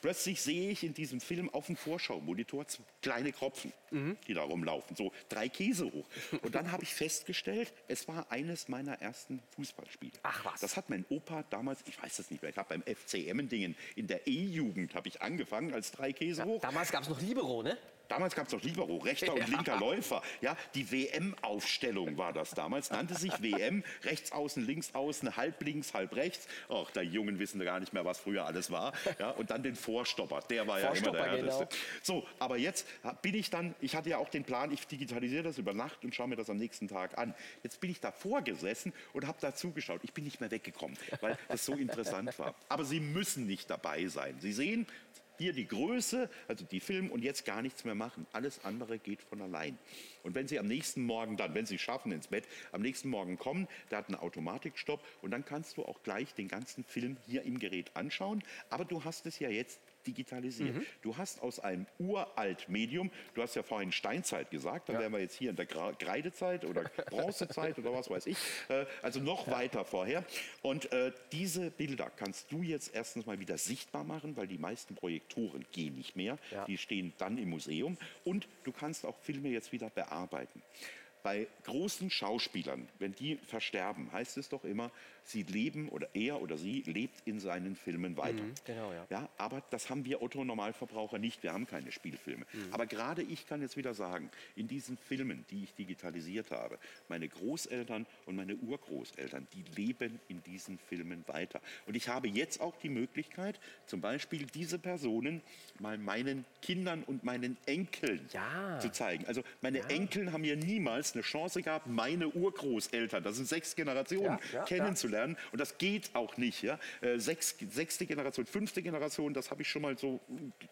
Plötzlich sehe ich in diesem Film auf dem Vorschaumonitor kleine Kropfen, Mhm. die da rumlaufen, so drei Käse hoch. Und dann habe ich festgestellt, es war eines meiner ersten Fußballspiele. Ach was. Das hat mein Opa damals, ich weiß das nicht mehr, ich habe beim FC Emmendingen in der E-Jugend habe ich angefangen als drei Käse hoch. Damals gab es noch Libero, ne? Damals gab es noch Libero, rechter und linker Läufer. Ja, die WM-Aufstellung war das damals, nannte sich WM, rechts außen, links außen, halb links, halb rechts. Ach, die Jungen wissen gar nicht mehr, was früher alles war. Ja, und dann den Vorstopper, der war ja immer Vorstopper, der genau. härteste. So, aber jetzt bin ich dann, ich hatte ja auch den Plan, ich digitalisiere das über Nacht und schaue mir das am nächsten Tag an. Jetzt bin ich davor gesessen und habe da zugeschaut. Ich bin nicht mehr weggekommen, weil es so interessant war. Aber Sie müssen nicht dabei sein. Sie sehen, hier die Größe, also die Film und jetzt gar nichts mehr machen. Alles andere geht von allein. Und wenn Sie am nächsten Morgen dann, wenn Sie schaffen ins Bett, am nächsten Morgen kommen, der hat einen Automatikstopp und dann kannst du auch gleich den ganzen Film hier im Gerät anschauen. Aber du hast es ja jetzt digitalisiert. Mhm. Du hast aus einem uralt Medium, du hast ja vorhin Steinzeit gesagt, dann wären wir jetzt hier in der Gra- Kreidezeit oder Bronzezeit oder was weiß ich, äh, also noch weiter vorher. Und äh, diese Bilder kannst du jetzt erstens mal wieder sichtbar machen, weil die meisten Projektoren gehen nicht mehr, Ja. die stehen dann im Museum und du kannst auch Filme jetzt wieder bearbeiten. Bei großen Schauspielern, wenn die versterben, heißt es doch immer, sie leben oder er oder sie lebt in seinen Filmen weiter. genau, ja. Ja, aber das haben wir Otto-Normalverbraucher nicht. Wir haben keine Spielfilme. Aber gerade ich kann jetzt wieder sagen, in diesen Filmen, die ich digitalisiert habe, meine Großeltern und meine Urgroßeltern, die leben in diesen Filmen weiter. Und ich habe jetzt auch die Möglichkeit, zum Beispiel diese Personen mal meinen Kindern und meinen Enkeln Ja. zu zeigen. Also meine Enkel haben ja niemals eine Chance gehabt, meine Urgroßeltern, das sind sechs Generationen, Ja, ja, kennenzulernen. Und das geht auch nicht. Ja? Äh, Sechs, sechste Generation, fünfte Generation, das habe ich schon mal so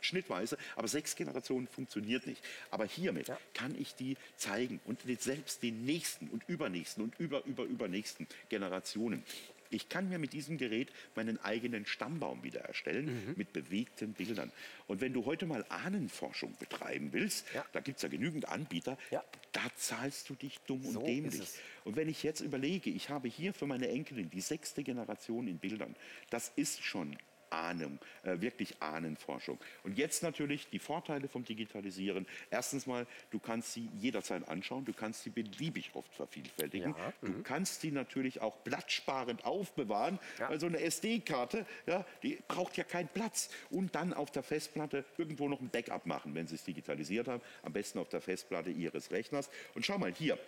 schnittweise. Aber sechs Generationen funktioniert nicht. Aber hiermit kann ich die zeigen und selbst den nächsten und übernächsten und über, über, übernächsten Generationen. Ich kann mir mit diesem Gerät meinen eigenen Stammbaum wieder erstellen Mhm. mit bewegten Bildern. Und wenn du heute mal Ahnenforschung betreiben willst, Ja. da gibt es ja genügend Anbieter, Ja. da zahlst du dich dumm So und dämlich. Und wenn ich jetzt überlege, ich habe hier für meine Enkelin die sechste Generation in Bildern, das ist schon Ahnung, äh, wirklich Ahnenforschung. Und jetzt natürlich die Vorteile vom Digitalisieren. Erstens mal, du kannst sie jederzeit anschauen, du kannst sie beliebig oft vervielfältigen. Ja, Du kannst sie natürlich auch platzsparend aufbewahren, Ja. weil so eine SD-Karte, ja, die braucht ja keinen Platz. Und dann auf der Festplatte irgendwo noch ein Backup machen, wenn sie es digitalisiert haben. Am besten auf der Festplatte ihres Rechners. Und schau mal hier.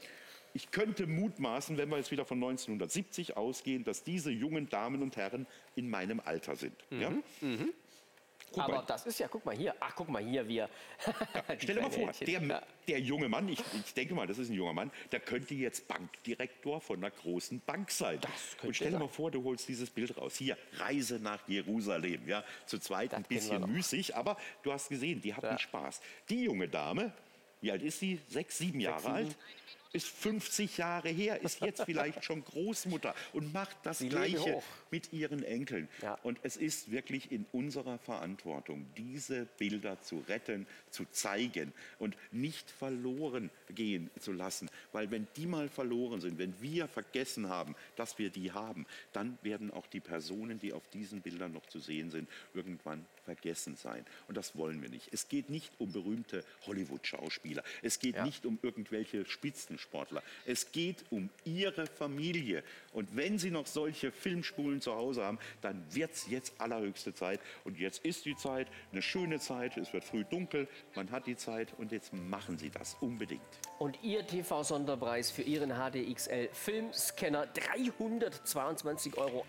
Ich könnte mutmaßen, wenn wir jetzt wieder von 1970 ausgehen, dass diese jungen Damen und Herren in meinem Alter sind. Ja? Guck Aber mal, das ist ja, guck mal hier. Ach, guck mal hier, wir. Die Stell dir mal vor, der, Ja. der junge Mann, ich, ich denke mal, das ist ein junger Mann, der könnte jetzt Bankdirektor von einer großen Bank sein. könnte Und stell dir mal vor, du holst dieses Bild raus. Hier, Reise nach Jerusalem. Ja, zu zweit ein Das wir bisschen müßig, aber du hast gesehen, die hatten Ja. Spaß. Die junge Dame, wie alt ist sie? Sechs, sieben Jahre sieben. alt? Ist 50 Jahre her, ist jetzt vielleicht schon Großmutter und macht das Sie Gleiche mit ihren Enkeln. Ja. Und es ist wirklich in unserer Verantwortung, diese Bilder zu retten, zu zeigen und nicht verloren gehen zu lassen. Weil wenn die mal verloren sind, wenn wir vergessen haben, dass wir die haben, dann werden auch die Personen, die auf diesen Bildern noch zu sehen sind, irgendwann vergessen sein. Und das wollen wir nicht. Es geht nicht um berühmte Hollywood-Schauspieler. Es geht Ja. nicht um irgendwelche Spitzensportler. Es geht um ihre Familie. Und wenn Sie noch solche Filmspulen zu Hause haben, dann wird es jetzt allerhöchste Zeit. Und jetzt ist die Zeit, eine schöne Zeit. Es wird früh dunkel, man hat die Zeit und jetzt machen Sie das unbedingt. Und Ihr TV-Sonderpreis für Ihren HDXL Filmscanner 322,91 Euro.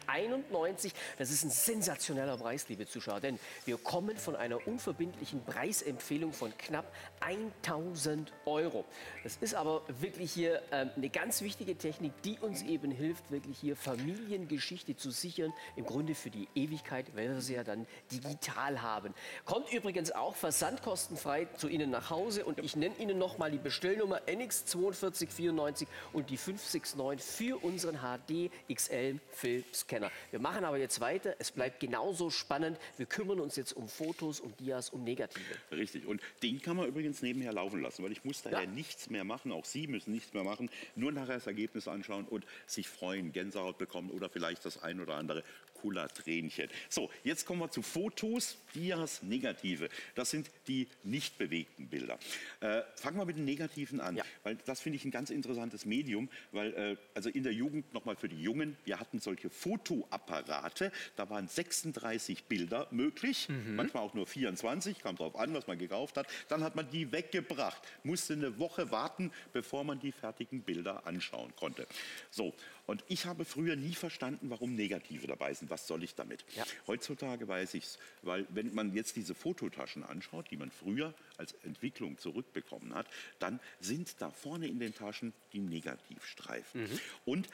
Das ist ein sensationeller Preis, liebe Zuschauer, denn wir kommen von einer unverbindlichen Preisempfehlung von knapp 1000 Euro. Das ist aber wirklich hier ähm, eine ganz wichtige Technik, die uns eben hilft, wirklich hier Familiengeschichte zu sichern, im Grunde für die Ewigkeit, weil wir sie ja dann digital haben. Kommt übrigens auch versandkostenfrei zu Ihnen nach Hause und ich nenne Ihnen noch mal die Bestellnummer NX4294 und die 569 für unseren HD XL Filmscanner. Wir machen aber jetzt weiter. Es bleibt genauso spannend. Wir kümmern uns jetzt um Fotos, um Dias, um Negative. Richtig. Und den kann man übrigens nebenher laufen lassen, weil ich muss daher Ja. nichts mehr machen. Auch Sie müssen nichts mehr machen. Nur nachher das Ergebnis anschauen und sich freuen, Gänsehaut bekommen oder vielleicht das ein oder andere Kullertränchen. So, jetzt kommen wir zu Fotos, Dias, Negative. Das sind die nicht bewegten Bilder. Äh, fangen wir mit den Negativen an, Ja. weil das finde ich ein ganz interessantes Medium, weil äh, also in der Jugend nochmal für die Jungen, wir hatten solche Fotoapparate, da waren 36 Bilder möglich, manchmal auch nur 24, kam drauf an, was man gekauft hat. Dann hat man die weggebracht, musste eine Woche warten, bevor man die fertigen Bilder anschauen konnte. So, und ich habe früher nie verstanden, warum Negative dabei sind. Was soll ich damit? Ja. Heutzutage weiß ich es, weil wenn man jetzt diese Fototaschen anschaut, die man früher als Entwicklung zurückbekommen hat, dann sind da vorne in den Taschen die Negativstreifen. Und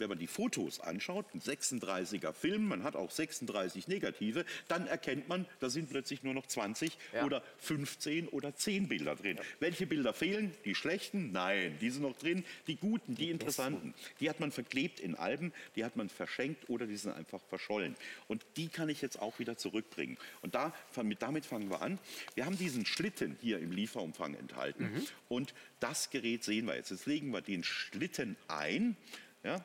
wenn man die Fotos anschaut, ein 36er Film, man hat auch 36 Negative, dann erkennt man, da sind plötzlich nur noch 20 Ja. oder 15 oder 10 Bilder drin. Welche Bilder fehlen? Die schlechten? Nein, die sind noch drin. Die guten, die, interessanten, die hat man verklebt in Alben, die hat man verschenkt oder die sind einfach verschollen. Und die kann ich jetzt auch wieder zurückbringen. Und da, mit, damit fangen wir an. Wir haben diesen Schlitten hier im Lieferumfang enthalten. Und das Gerät sehen wir jetzt. Jetzt legen wir den Schlitten ein. Ja,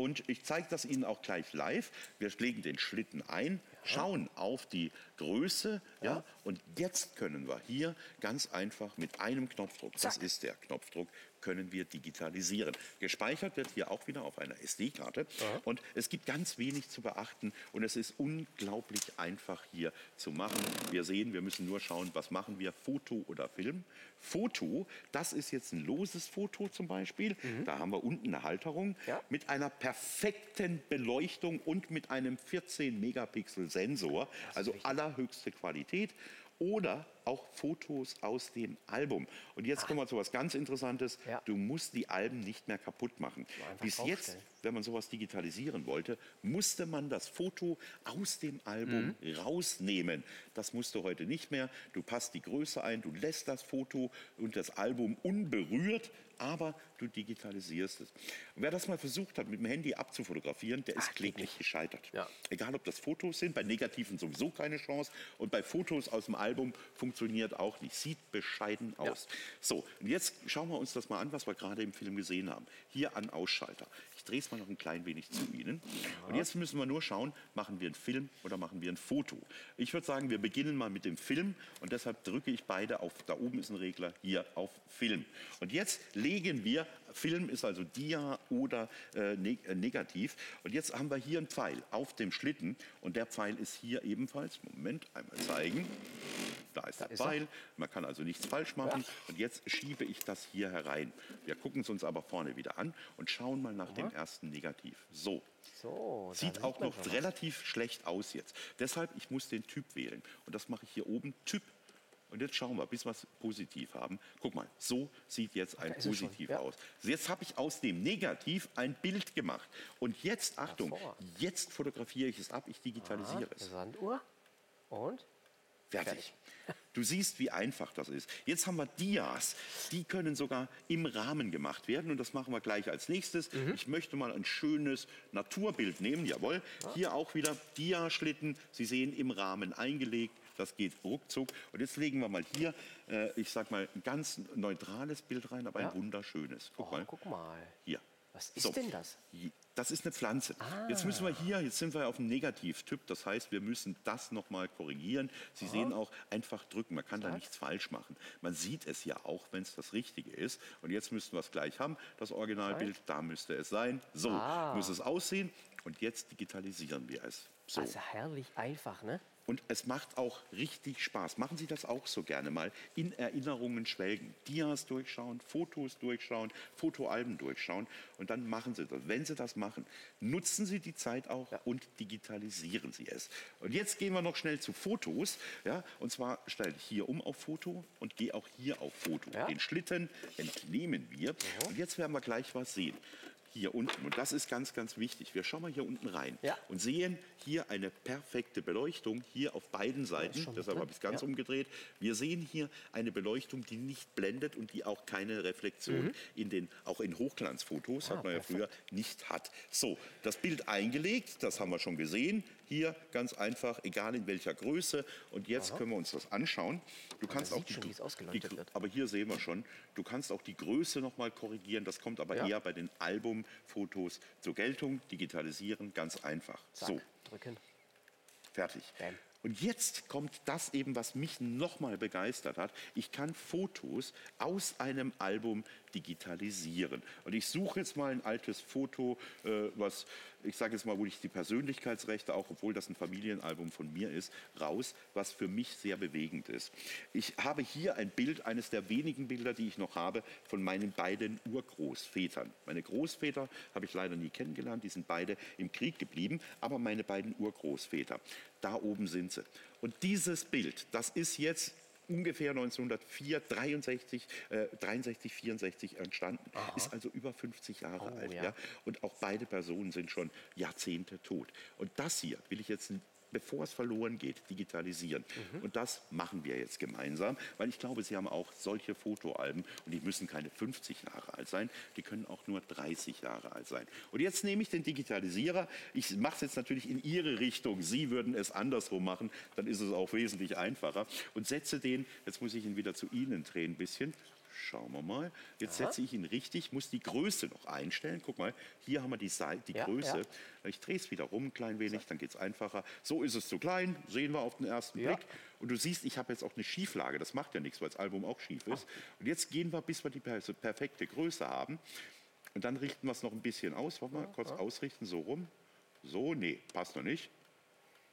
und ich zeige das Ihnen auch gleich live. Wir legen den Schlitten ein, schauen auf die Größe. Ja. und jetzt können wir hier ganz einfach mit einem Knopfdruck, das Zack. ist der Knopfdruck, können wir digitalisieren. Gespeichert wird hier auch wieder auf einer SD-Karte. Und es gibt ganz wenig zu beachten und es ist unglaublich einfach hier zu machen. Wir sehen, wir müssen nur schauen, was machen wir, Foto oder Film. Foto, das ist jetzt ein loses Foto zum Beispiel. Da haben wir unten eine Halterung Ja. mit einer perfekten Beleuchtung und mit einem 14 Megapixel Sensor, also allerhöchste Qualität. Oder auch Fotos aus dem Album. Und jetzt kommen wir zu was ganz Interessantes. Ja. Du musst die Alben nicht mehr kaputt machen. Bis jetzt, wenn man sowas digitalisieren wollte, musste man das Foto aus dem Album Mhm. rausnehmen. Das musst du heute nicht mehr. Du passt die Größe ein, du lässt das Foto und das Album unberührt, aber du digitalisierst es. Und wer das mal versucht hat, mit dem Handy abzufotografieren, der ist kläglich gescheitert. Ja. Egal, ob das Fotos sind, bei Negativen sowieso keine Chance und bei Fotos aus dem Album funktioniert auch nicht. Sieht bescheiden aus. So, und jetzt schauen wir uns das mal an, was wir gerade im Film gesehen haben. Hier an Ausschalter. Ich drehe es mal noch ein klein wenig zu Ihnen. Und jetzt müssen wir nur schauen, machen wir einen Film oder machen wir ein Foto. Ich würde sagen, wir beginnen mal mit dem Film und deshalb drücke ich beide auf, da oben ist ein Regler, hier auf Film. Und jetzt legen wir, Film ist also Dia oder äh, ne äh, negativ. Und jetzt haben wir hier einen Pfeil auf dem Schlitten und der Pfeil ist hier ebenfalls, Moment, einmal zeigen. Da ist der ist er. Pfeil, man kann also nichts falsch machen. Und jetzt schiebe ich das hier herein. Wir gucken es uns aber vorne wieder an und schauen mal nach dem ersten Negativ. So, So, da Sieht auch noch schon relativ schlecht aus jetzt. Deshalb, ich muss den Typ wählen. Und das mache ich hier oben, Typ. Und jetzt schauen wir, bis wir es positiv haben. Guck mal, so sieht jetzt ein da schon, Positiv ja. aus. Jetzt habe ich aus dem Negativ ein Bild gemacht. Und jetzt, Achtung, Hervorragend. jetzt fotografiere ich es ab, ich digitalisiere es. Sanduhr und Fertig. Du Du siehst, wie einfach das ist. Jetzt haben wir Dias. Die können sogar im Rahmen gemacht werden. Und das machen wir gleich als nächstes. Mhm. Ich möchte mal ein schönes Naturbild nehmen. Jawohl. Hier auch wieder Diaschlitten. Sie sehen im Rahmen eingelegt. Das geht ruckzuck. Und jetzt legen wir mal hier, äh, ich sag mal, ein ganz neutrales Bild rein, aber Ja. ein wunderschönes. Guck Oh, mal. guck mal. Hier. Was ist denn das? Das ist eine Pflanze. Jetzt müssen wir hier, jetzt sind wir auf dem Negativtyp, das heißt, wir müssen das nochmal korrigieren. Sie sehen auch, einfach drücken, man kann da nichts falsch machen. Man sieht es ja auch, wenn es das Richtige ist. Und jetzt müssten wir es gleich haben, das Originalbild, da müsste es sein. So Ah. muss es aussehen und jetzt digitalisieren wir es. So. Also herrlich einfach, ne? Und es macht auch richtig Spaß. Machen Sie das auch so gerne mal. In Erinnerungen schwelgen. Dias durchschauen, Fotos durchschauen, Fotoalben durchschauen. Und dann machen Sie das. Wenn Sie das machen, nutzen Sie die Zeit auch und digitalisieren Sie es. Und jetzt gehen wir noch schnell zu Fotos. Ja? Und zwar stelle ich hier um auf Foto und gehe auch hier auf Foto. Ja. Den Schlitten entnehmen wir. Und jetzt werden wir gleich was sehen. Hier unten. Und das ist ganz, ganz wichtig. Wir schauen mal hier unten rein Ja. und sehen hier eine perfekte Beleuchtung, hier auf beiden Seiten. Deshalb habe ich es ganz Ja. umgedreht. Wir sehen hier eine Beleuchtung, die nicht blendet und die auch keine Reflexion in den, auch in Hochglanzfotos, hat man ja Mhm. Ah, perfekt. früher, nicht hat. So, das Bild eingelegt, das haben wir schon gesehen. Hier ganz einfach, egal in welcher Größe. Und jetzt können wir uns das anschauen. Du kannst auch sieht schon, die, aber hier sehen wir schon, du kannst auch die Größe noch mal korrigieren. Das kommt aber Ja. eher bei den Albumfotos zur Geltung. Digitalisieren, ganz einfach. Zack, So, drücken. fertig. Bam. Und jetzt kommt das eben, was mich noch mal begeistert hat. Ich kann Fotos aus einem Album digitalisieren. Und ich suche jetzt mal ein altes Foto, äh, was, ich sage jetzt mal, wo ich die Persönlichkeitsrechte, auch obwohl das ein Familienalbum von mir ist, raus, was für mich sehr bewegend ist. Ich habe hier ein Bild, eines der wenigen Bilder, die ich noch habe, von meinen beiden Urgroßvätern. Meine Großväter habe ich leider nie kennengelernt, die sind beide im Krieg geblieben, aber meine beiden Urgroßväter, da oben sind sie. Und dieses Bild, das ist jetzt ungefähr 1904, 63, äh, 63, 64 entstanden. Ist also über 50 Jahre Oh, alt. ja. Ja. Und auch beide Personen sind schon Jahrzehnte tot. Und das hier will ich jetzt bevor es verloren geht, digitalisieren. Mhm. Und das machen wir jetzt gemeinsam, weil ich glaube, Sie haben auch solche Fotoalben und die müssen keine 50 Jahre alt sein, die können auch nur 30 Jahre alt sein. Und jetzt nehme ich den Digitalisierer, ich mache es jetzt natürlich in Ihre Richtung, Sie würden es andersrum machen, dann ist es auch wesentlich einfacher und setze den, jetzt muss ich ihn wieder zu Ihnen drehen ein bisschen, Schauen wir mal. Jetzt setze ich ihn richtig, muss die Größe noch einstellen. Guck mal, hier haben wir die, Seite, die Ja, Größe. ja. Ich drehe es wieder rum ein klein wenig, dann geht es einfacher. So ist es zu klein, sehen wir auf den ersten Ja. Blick. Und du siehst, ich habe jetzt auch eine Schieflage. Das macht ja nichts, weil das Album auch schief ist. Und jetzt gehen wir, bis wir die per- perfekte Größe haben. Und dann richten wir es noch ein bisschen aus. Warte mal, kurz ausrichten, so rum. So, nee, passt noch nicht.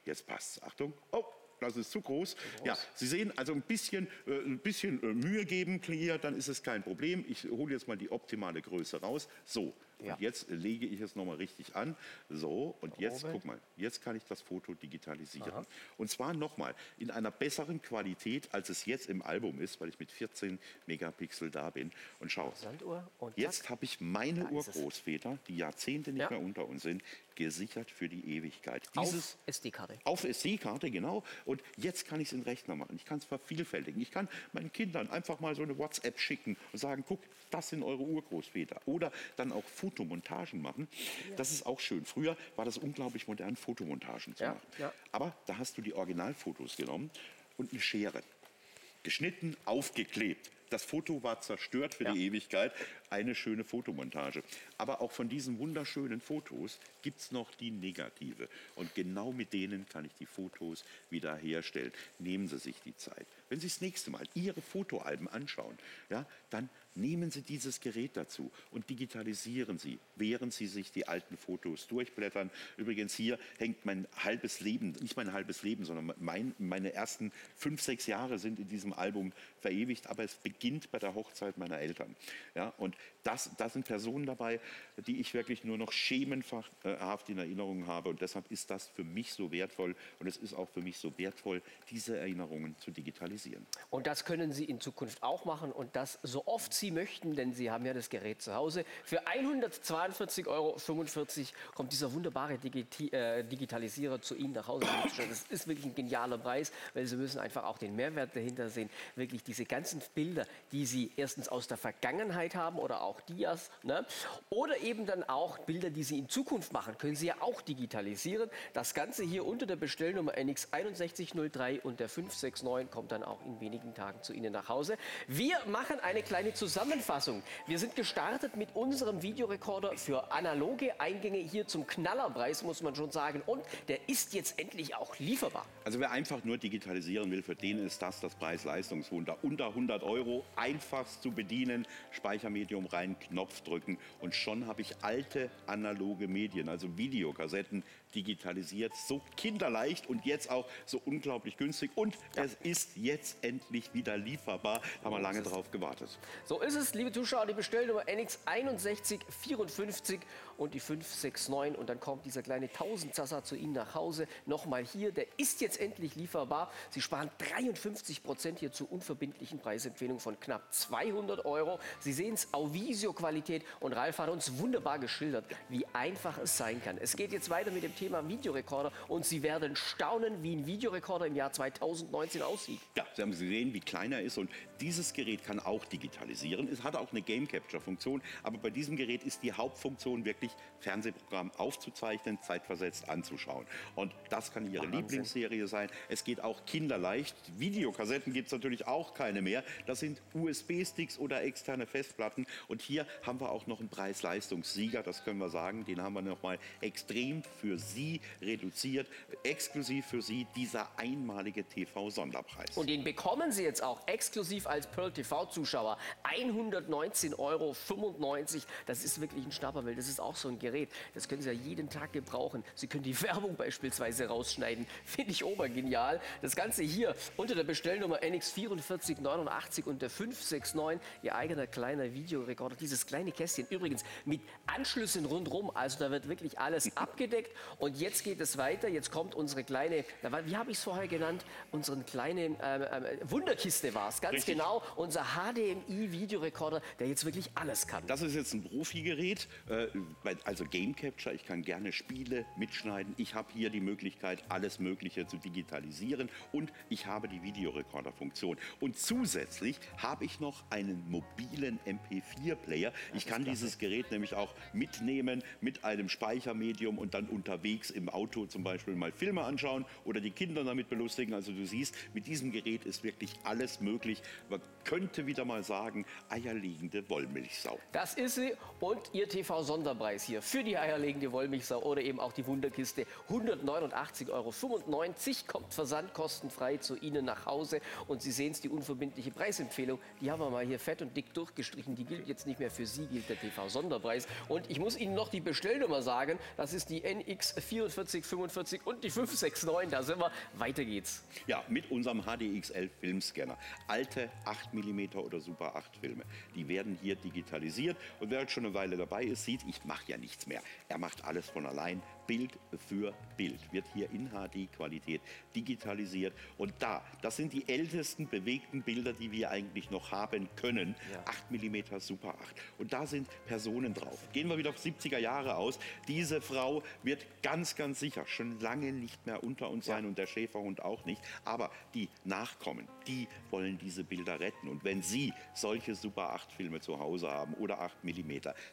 Jetzt passt's. Achtung. Oh, das ist zu groß. Ja, Sie sehen, also ein bisschen, äh, ein bisschen äh, Mühe geben hier, dann ist es kein Problem. Ich hole jetzt mal die optimale Größe raus. So, Ja. und jetzt lege ich es nochmal richtig an. So, und jetzt, guck mal, jetzt kann ich das Foto digitalisieren. Und zwar nochmal in einer besseren Qualität, als es jetzt im Album ist, weil ich mit 14 Megapixel da bin. Und schau, und Jetzt habe ich meine. Urgroßväter, die Jahrzehnte nicht Ja. mehr unter uns sind, gesichert für die Ewigkeit. auf Dieses SD-Karte. auf SD-Karte, genau. Und jetzt kann ich es in Rechner machen. Ich kann es vervielfältigen. Ich kann meinen Kindern einfach mal so eine WhatsApp schicken und sagen, guck, das sind eure Urgroßväter. Oder dann auch Fotomontagen machen. Das ist auch schön. Früher war das unglaublich modern, Fotomontagen zu Ja, machen. ja. Aber da hast du die Originalfotos genommen und eine Schere. Geschnitten, aufgeklebt. Das Foto war zerstört für Ja. die Ewigkeit. Eine schöne Fotomontage. Aber auch von diesen wunderschönen Fotos gibt es noch die negative. Und genau mit denen kann ich die Fotos wieder herstellen. Nehmen Sie sich die Zeit. Wenn Sie das nächste Mal Ihre Fotoalben anschauen, ja, dann nehmen Sie dieses Gerät dazu und digitalisieren Sie, während Sie sich die alten Fotos durchblättern. Übrigens hier hängt mein halbes Leben, nicht mein halbes Leben, sondern mein, meine ersten fünf, sechs Jahre sind in diesem Album verewigt. Aber es beginnt beginnt bei der Hochzeit meiner Eltern. Ja, und das, das sind Personen dabei, die ich wirklich nur noch schemenhaft in Erinnerung habe. Und deshalb ist das für mich so wertvoll. Und es ist auch für mich so wertvoll, diese Erinnerungen zu digitalisieren. Und das können Sie in Zukunft auch machen und das so oft Sie möchten, denn Sie haben ja das Gerät zu Hause. Für 142,45 Euro kommt dieser wunderbare Digiti äh, Digitalisierer zu Ihnen nach Hause. Das ist wirklich ein genialer Preis, weil Sie müssen einfach auch den Mehrwert dahinter sehen. Wirklich diese ganzen Bilder, die Sie erstens aus der Vergangenheit haben oder auch Dias, ne? oder eben dann auch Bilder, die Sie in Zukunft machen, können Sie ja auch digitalisieren. Das Ganze hier unter der Bestellnummer NX6103 und der 569 kommt dann auch in wenigen Tagen zu Ihnen nach Hause. Wir machen eine kleine Zusammenfassung. Wir sind gestartet mit unserem Videorekorder für analoge Eingänge hier zum Knallerpreis, muss man schon sagen. Und der ist jetzt endlich auch lieferbar. Also wer einfach nur digitalisieren will, für den ist das das Preis-Leistungswunder. Unter 100 Euro, einfachst zu bedienen, Speichermedium rein, Knopf drücken. Und schon habe ich alte analoge Medien, also Videokassetten, digitalisiert, so kinderleicht und jetzt auch so unglaublich günstig. Und es ist jetzt endlich wieder lieferbar. Da haben wir lange drauf gewartet. So ist es, liebe Zuschauer, die Bestellnummer NX6154 und die 569 und dann kommt dieser kleine Tausendsasser zu Ihnen nach Hause. Nochmal hier, der ist jetzt endlich lieferbar. Sie sparen 53 Prozent hier zur unverbindlichen Preisempfehlung von knapp 200 Euro. Sie sehen es, Auvisio-Qualität und Ralf hat uns wunderbar geschildert, wie einfach es sein kann. Es geht jetzt weiter mit dem Thema Videorekorder und Sie werden staunen, wie ein Videorekorder im Jahr 2019 aussieht. Ja, Sie haben gesehen, wie klein er ist und dieses Gerät kann auch digitalisieren. Es hat auch eine Game Capture Funktion, aber bei diesem Gerät ist die Hauptfunktion wirklich Fernsehprogramm aufzuzeichnen, zeitversetzt anzuschauen. Und das kann Ihre Wahnsinn. Lieblingsserie sein. Es geht auch kinderleicht. Videokassetten gibt es natürlich auch keine mehr. Das sind USB-Sticks oder externe Festplatten. Und hier haben wir auch noch einen Preis-Leistungssieger, das können wir sagen. Den haben wir nochmal extrem für Sie reduziert. Exklusiv für Sie dieser einmalige TV-Sonderpreis. Und den bekommen Sie jetzt auch exklusiv als Pearl TV-Zuschauer. 119,95 Euro. Das ist wirklich ein Schnapper, weil das ist auch so ein Gerät. Das können Sie ja jeden Tag gebrauchen. Sie können die Werbung beispielsweise rausschneiden. Finde ich obergenial. Das Ganze hier unter der Bestellnummer NX4489 und der 569. Ihr eigener kleiner Videorekorder. Dieses kleine Kästchen übrigens mit Anschlüssen rundherum. Also da wird wirklich alles abgedeckt. Und jetzt geht es weiter. Jetzt kommt unsere kleine, wie habe ich es vorher genannt? Unsere kleine ähm, ähm, Wunderkiste war es. Ganz Richtig. genau. Unser HDMI-Videorekorder, der jetzt wirklich alles kann. Das ist jetzt ein Profigerät, äh, also Game Capture. Ich kann gerne Spiele mitschneiden. Ich habe hier die Möglichkeit, alles Mögliche zu digitalisieren und ich habe die Videorekorder-Funktion. Und zusätzlich habe ich noch einen mobilen MP4-Player. Ich kann dieses Gerät nämlich auch mitnehmen mit einem Speichermedium und dann unterwegs im Auto zum Beispiel mal Filme anschauen oder die Kinder damit belustigen. Also du siehst, mit diesem Gerät ist wirklich alles möglich. Man könnte wieder mal sagen, eierlegende Wollmilchsau. Das ist sie und Ihr TV-Sonderpreis hier für die eierlegende Wollmilchsau oder eben auch die Wunderkiste. 189,95 Euro kommt versandkostenfrei zu Ihnen nach Hause. Und Sie sehen es, die unverbindliche Preisempfehlung, die haben wir mal hier fett und dick durchgestrichen. Die gilt jetzt nicht mehr für Sie, gilt der TV-Sonderpreis. Und ich muss Ihnen noch die Bestellnummer sagen. Das ist die NX4445 und die 569. Da sind wir. Weiter geht's. Ja, mit unserem HDXL Filmscanner. Alte 8 mm oder Super 8 Filme, die werden hier digitalisiert. Und wer halt schon eine Weile dabei ist, sieht, ich mache ja nichts mehr. Er macht alles von allein. Bild für Bild wird hier in HD-Qualität digitalisiert. Und da, das sind die ältesten bewegten Bilder, die wir eigentlich noch haben können. Ja. 8 mm Super 8. Und da sind Personen drauf. Gehen wir wieder auf 70er Jahre aus. Diese Frau wird ganz, ganz sicher schon lange nicht mehr unter uns sein und der Schäferhund auch nicht. Aber die Nachkommen, die wollen diese Bilder retten. Und wenn Sie solche Super 8 Filme zu Hause haben oder 8 mm,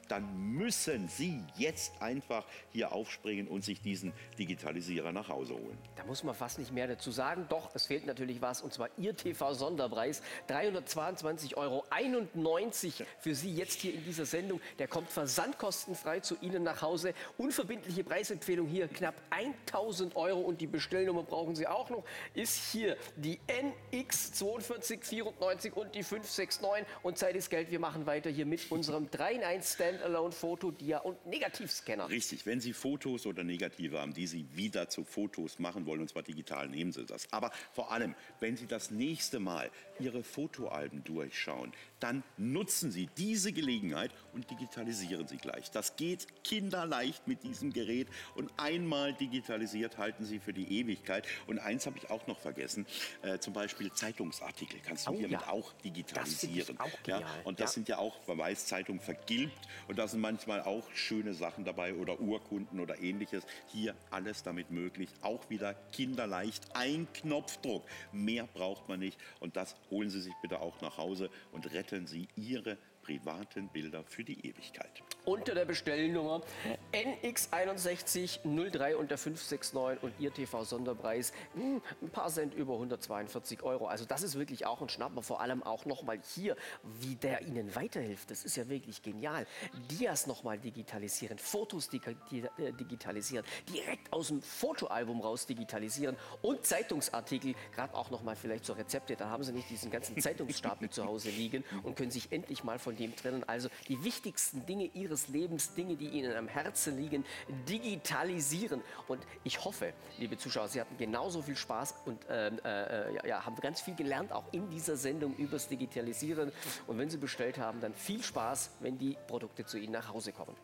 dann müssen Sie jetzt einfach hier aufspringen und sich diesen Digitalisierer nach Hause holen. Da muss man fast nicht mehr dazu sagen. Doch, es fehlt natürlich was. Und zwar Ihr TV-Sonderpreis. 322,91 Euro für Sie jetzt hier in dieser Sendung. Der kommt versandkostenfrei zu Ihnen nach Hause. Unverbindliche Preisempfehlung hier knapp 1000 Euro. Und die Bestellnummer brauchen Sie auch noch. Ist hier die NX4294 und die 569. Und Zeit ist Geld. Wir machen weiter hier mit unserem 3 in 1 Standalone Foto, Dia und Negativscanner. Richtig, wenn Sie Fotos oder Negative haben, die Sie wieder zu Fotos machen wollen, und zwar digital, nehmen Sie das. Aber vor allem, wenn Sie das nächste Mal Ihre Fotoalben durchschauen, dann nutzen Sie diese Gelegenheit und digitalisieren Sie gleich. Das geht kinderleicht mit diesem Gerät und einmal digitalisiert halten Sie für die Ewigkeit. Und eins habe ich auch noch vergessen, äh, zum Beispiel Zeitungsartikel kannst du Oh, hiermit ja. auch digitalisieren. Das auch ja, und das Ja. sind ja auch Verweiszeitungen vergilbt und da sind manchmal auch schöne Sachen dabei oder Urkunden oder ähnliches. Hier alles damit möglich, auch wieder kinderleicht, ein Knopfdruck. Mehr braucht man nicht und das holen Sie sich bitte auch nach Hause und retten Sie Ihre privaten Bilder für die Ewigkeit. Unter der Bestellnummer NX6103 unter 569 und Ihr TV-Sonderpreis hm, ein paar Cent über 142 Euro. Also das ist wirklich auch ein Schnapper. Vor allem auch nochmal hier, wie der Ihnen weiterhilft. Das ist ja wirklich genial. Dias nochmal digitalisieren, Fotos äh, digitalisieren, direkt aus dem Fotoalbum raus digitalisieren und Zeitungsartikel, gerade auch nochmal vielleicht so Rezepte. Da haben Sie nicht diesen ganzen Zeitungsstapel zu Hause liegen und können sich endlich mal von dem trennen. Also die wichtigsten Dinge Ihres Lebens, Dinge, die Ihnen am Herzen liegen, digitalisieren. Und ich hoffe, liebe Zuschauer, Sie hatten genauso viel Spaß und ähm, äh, ja, ja, haben ganz viel gelernt, auch in dieser Sendung übers Digitalisieren. Und wenn Sie bestellt haben, dann viel Spaß, wenn die Produkte zu Ihnen nach Hause kommen.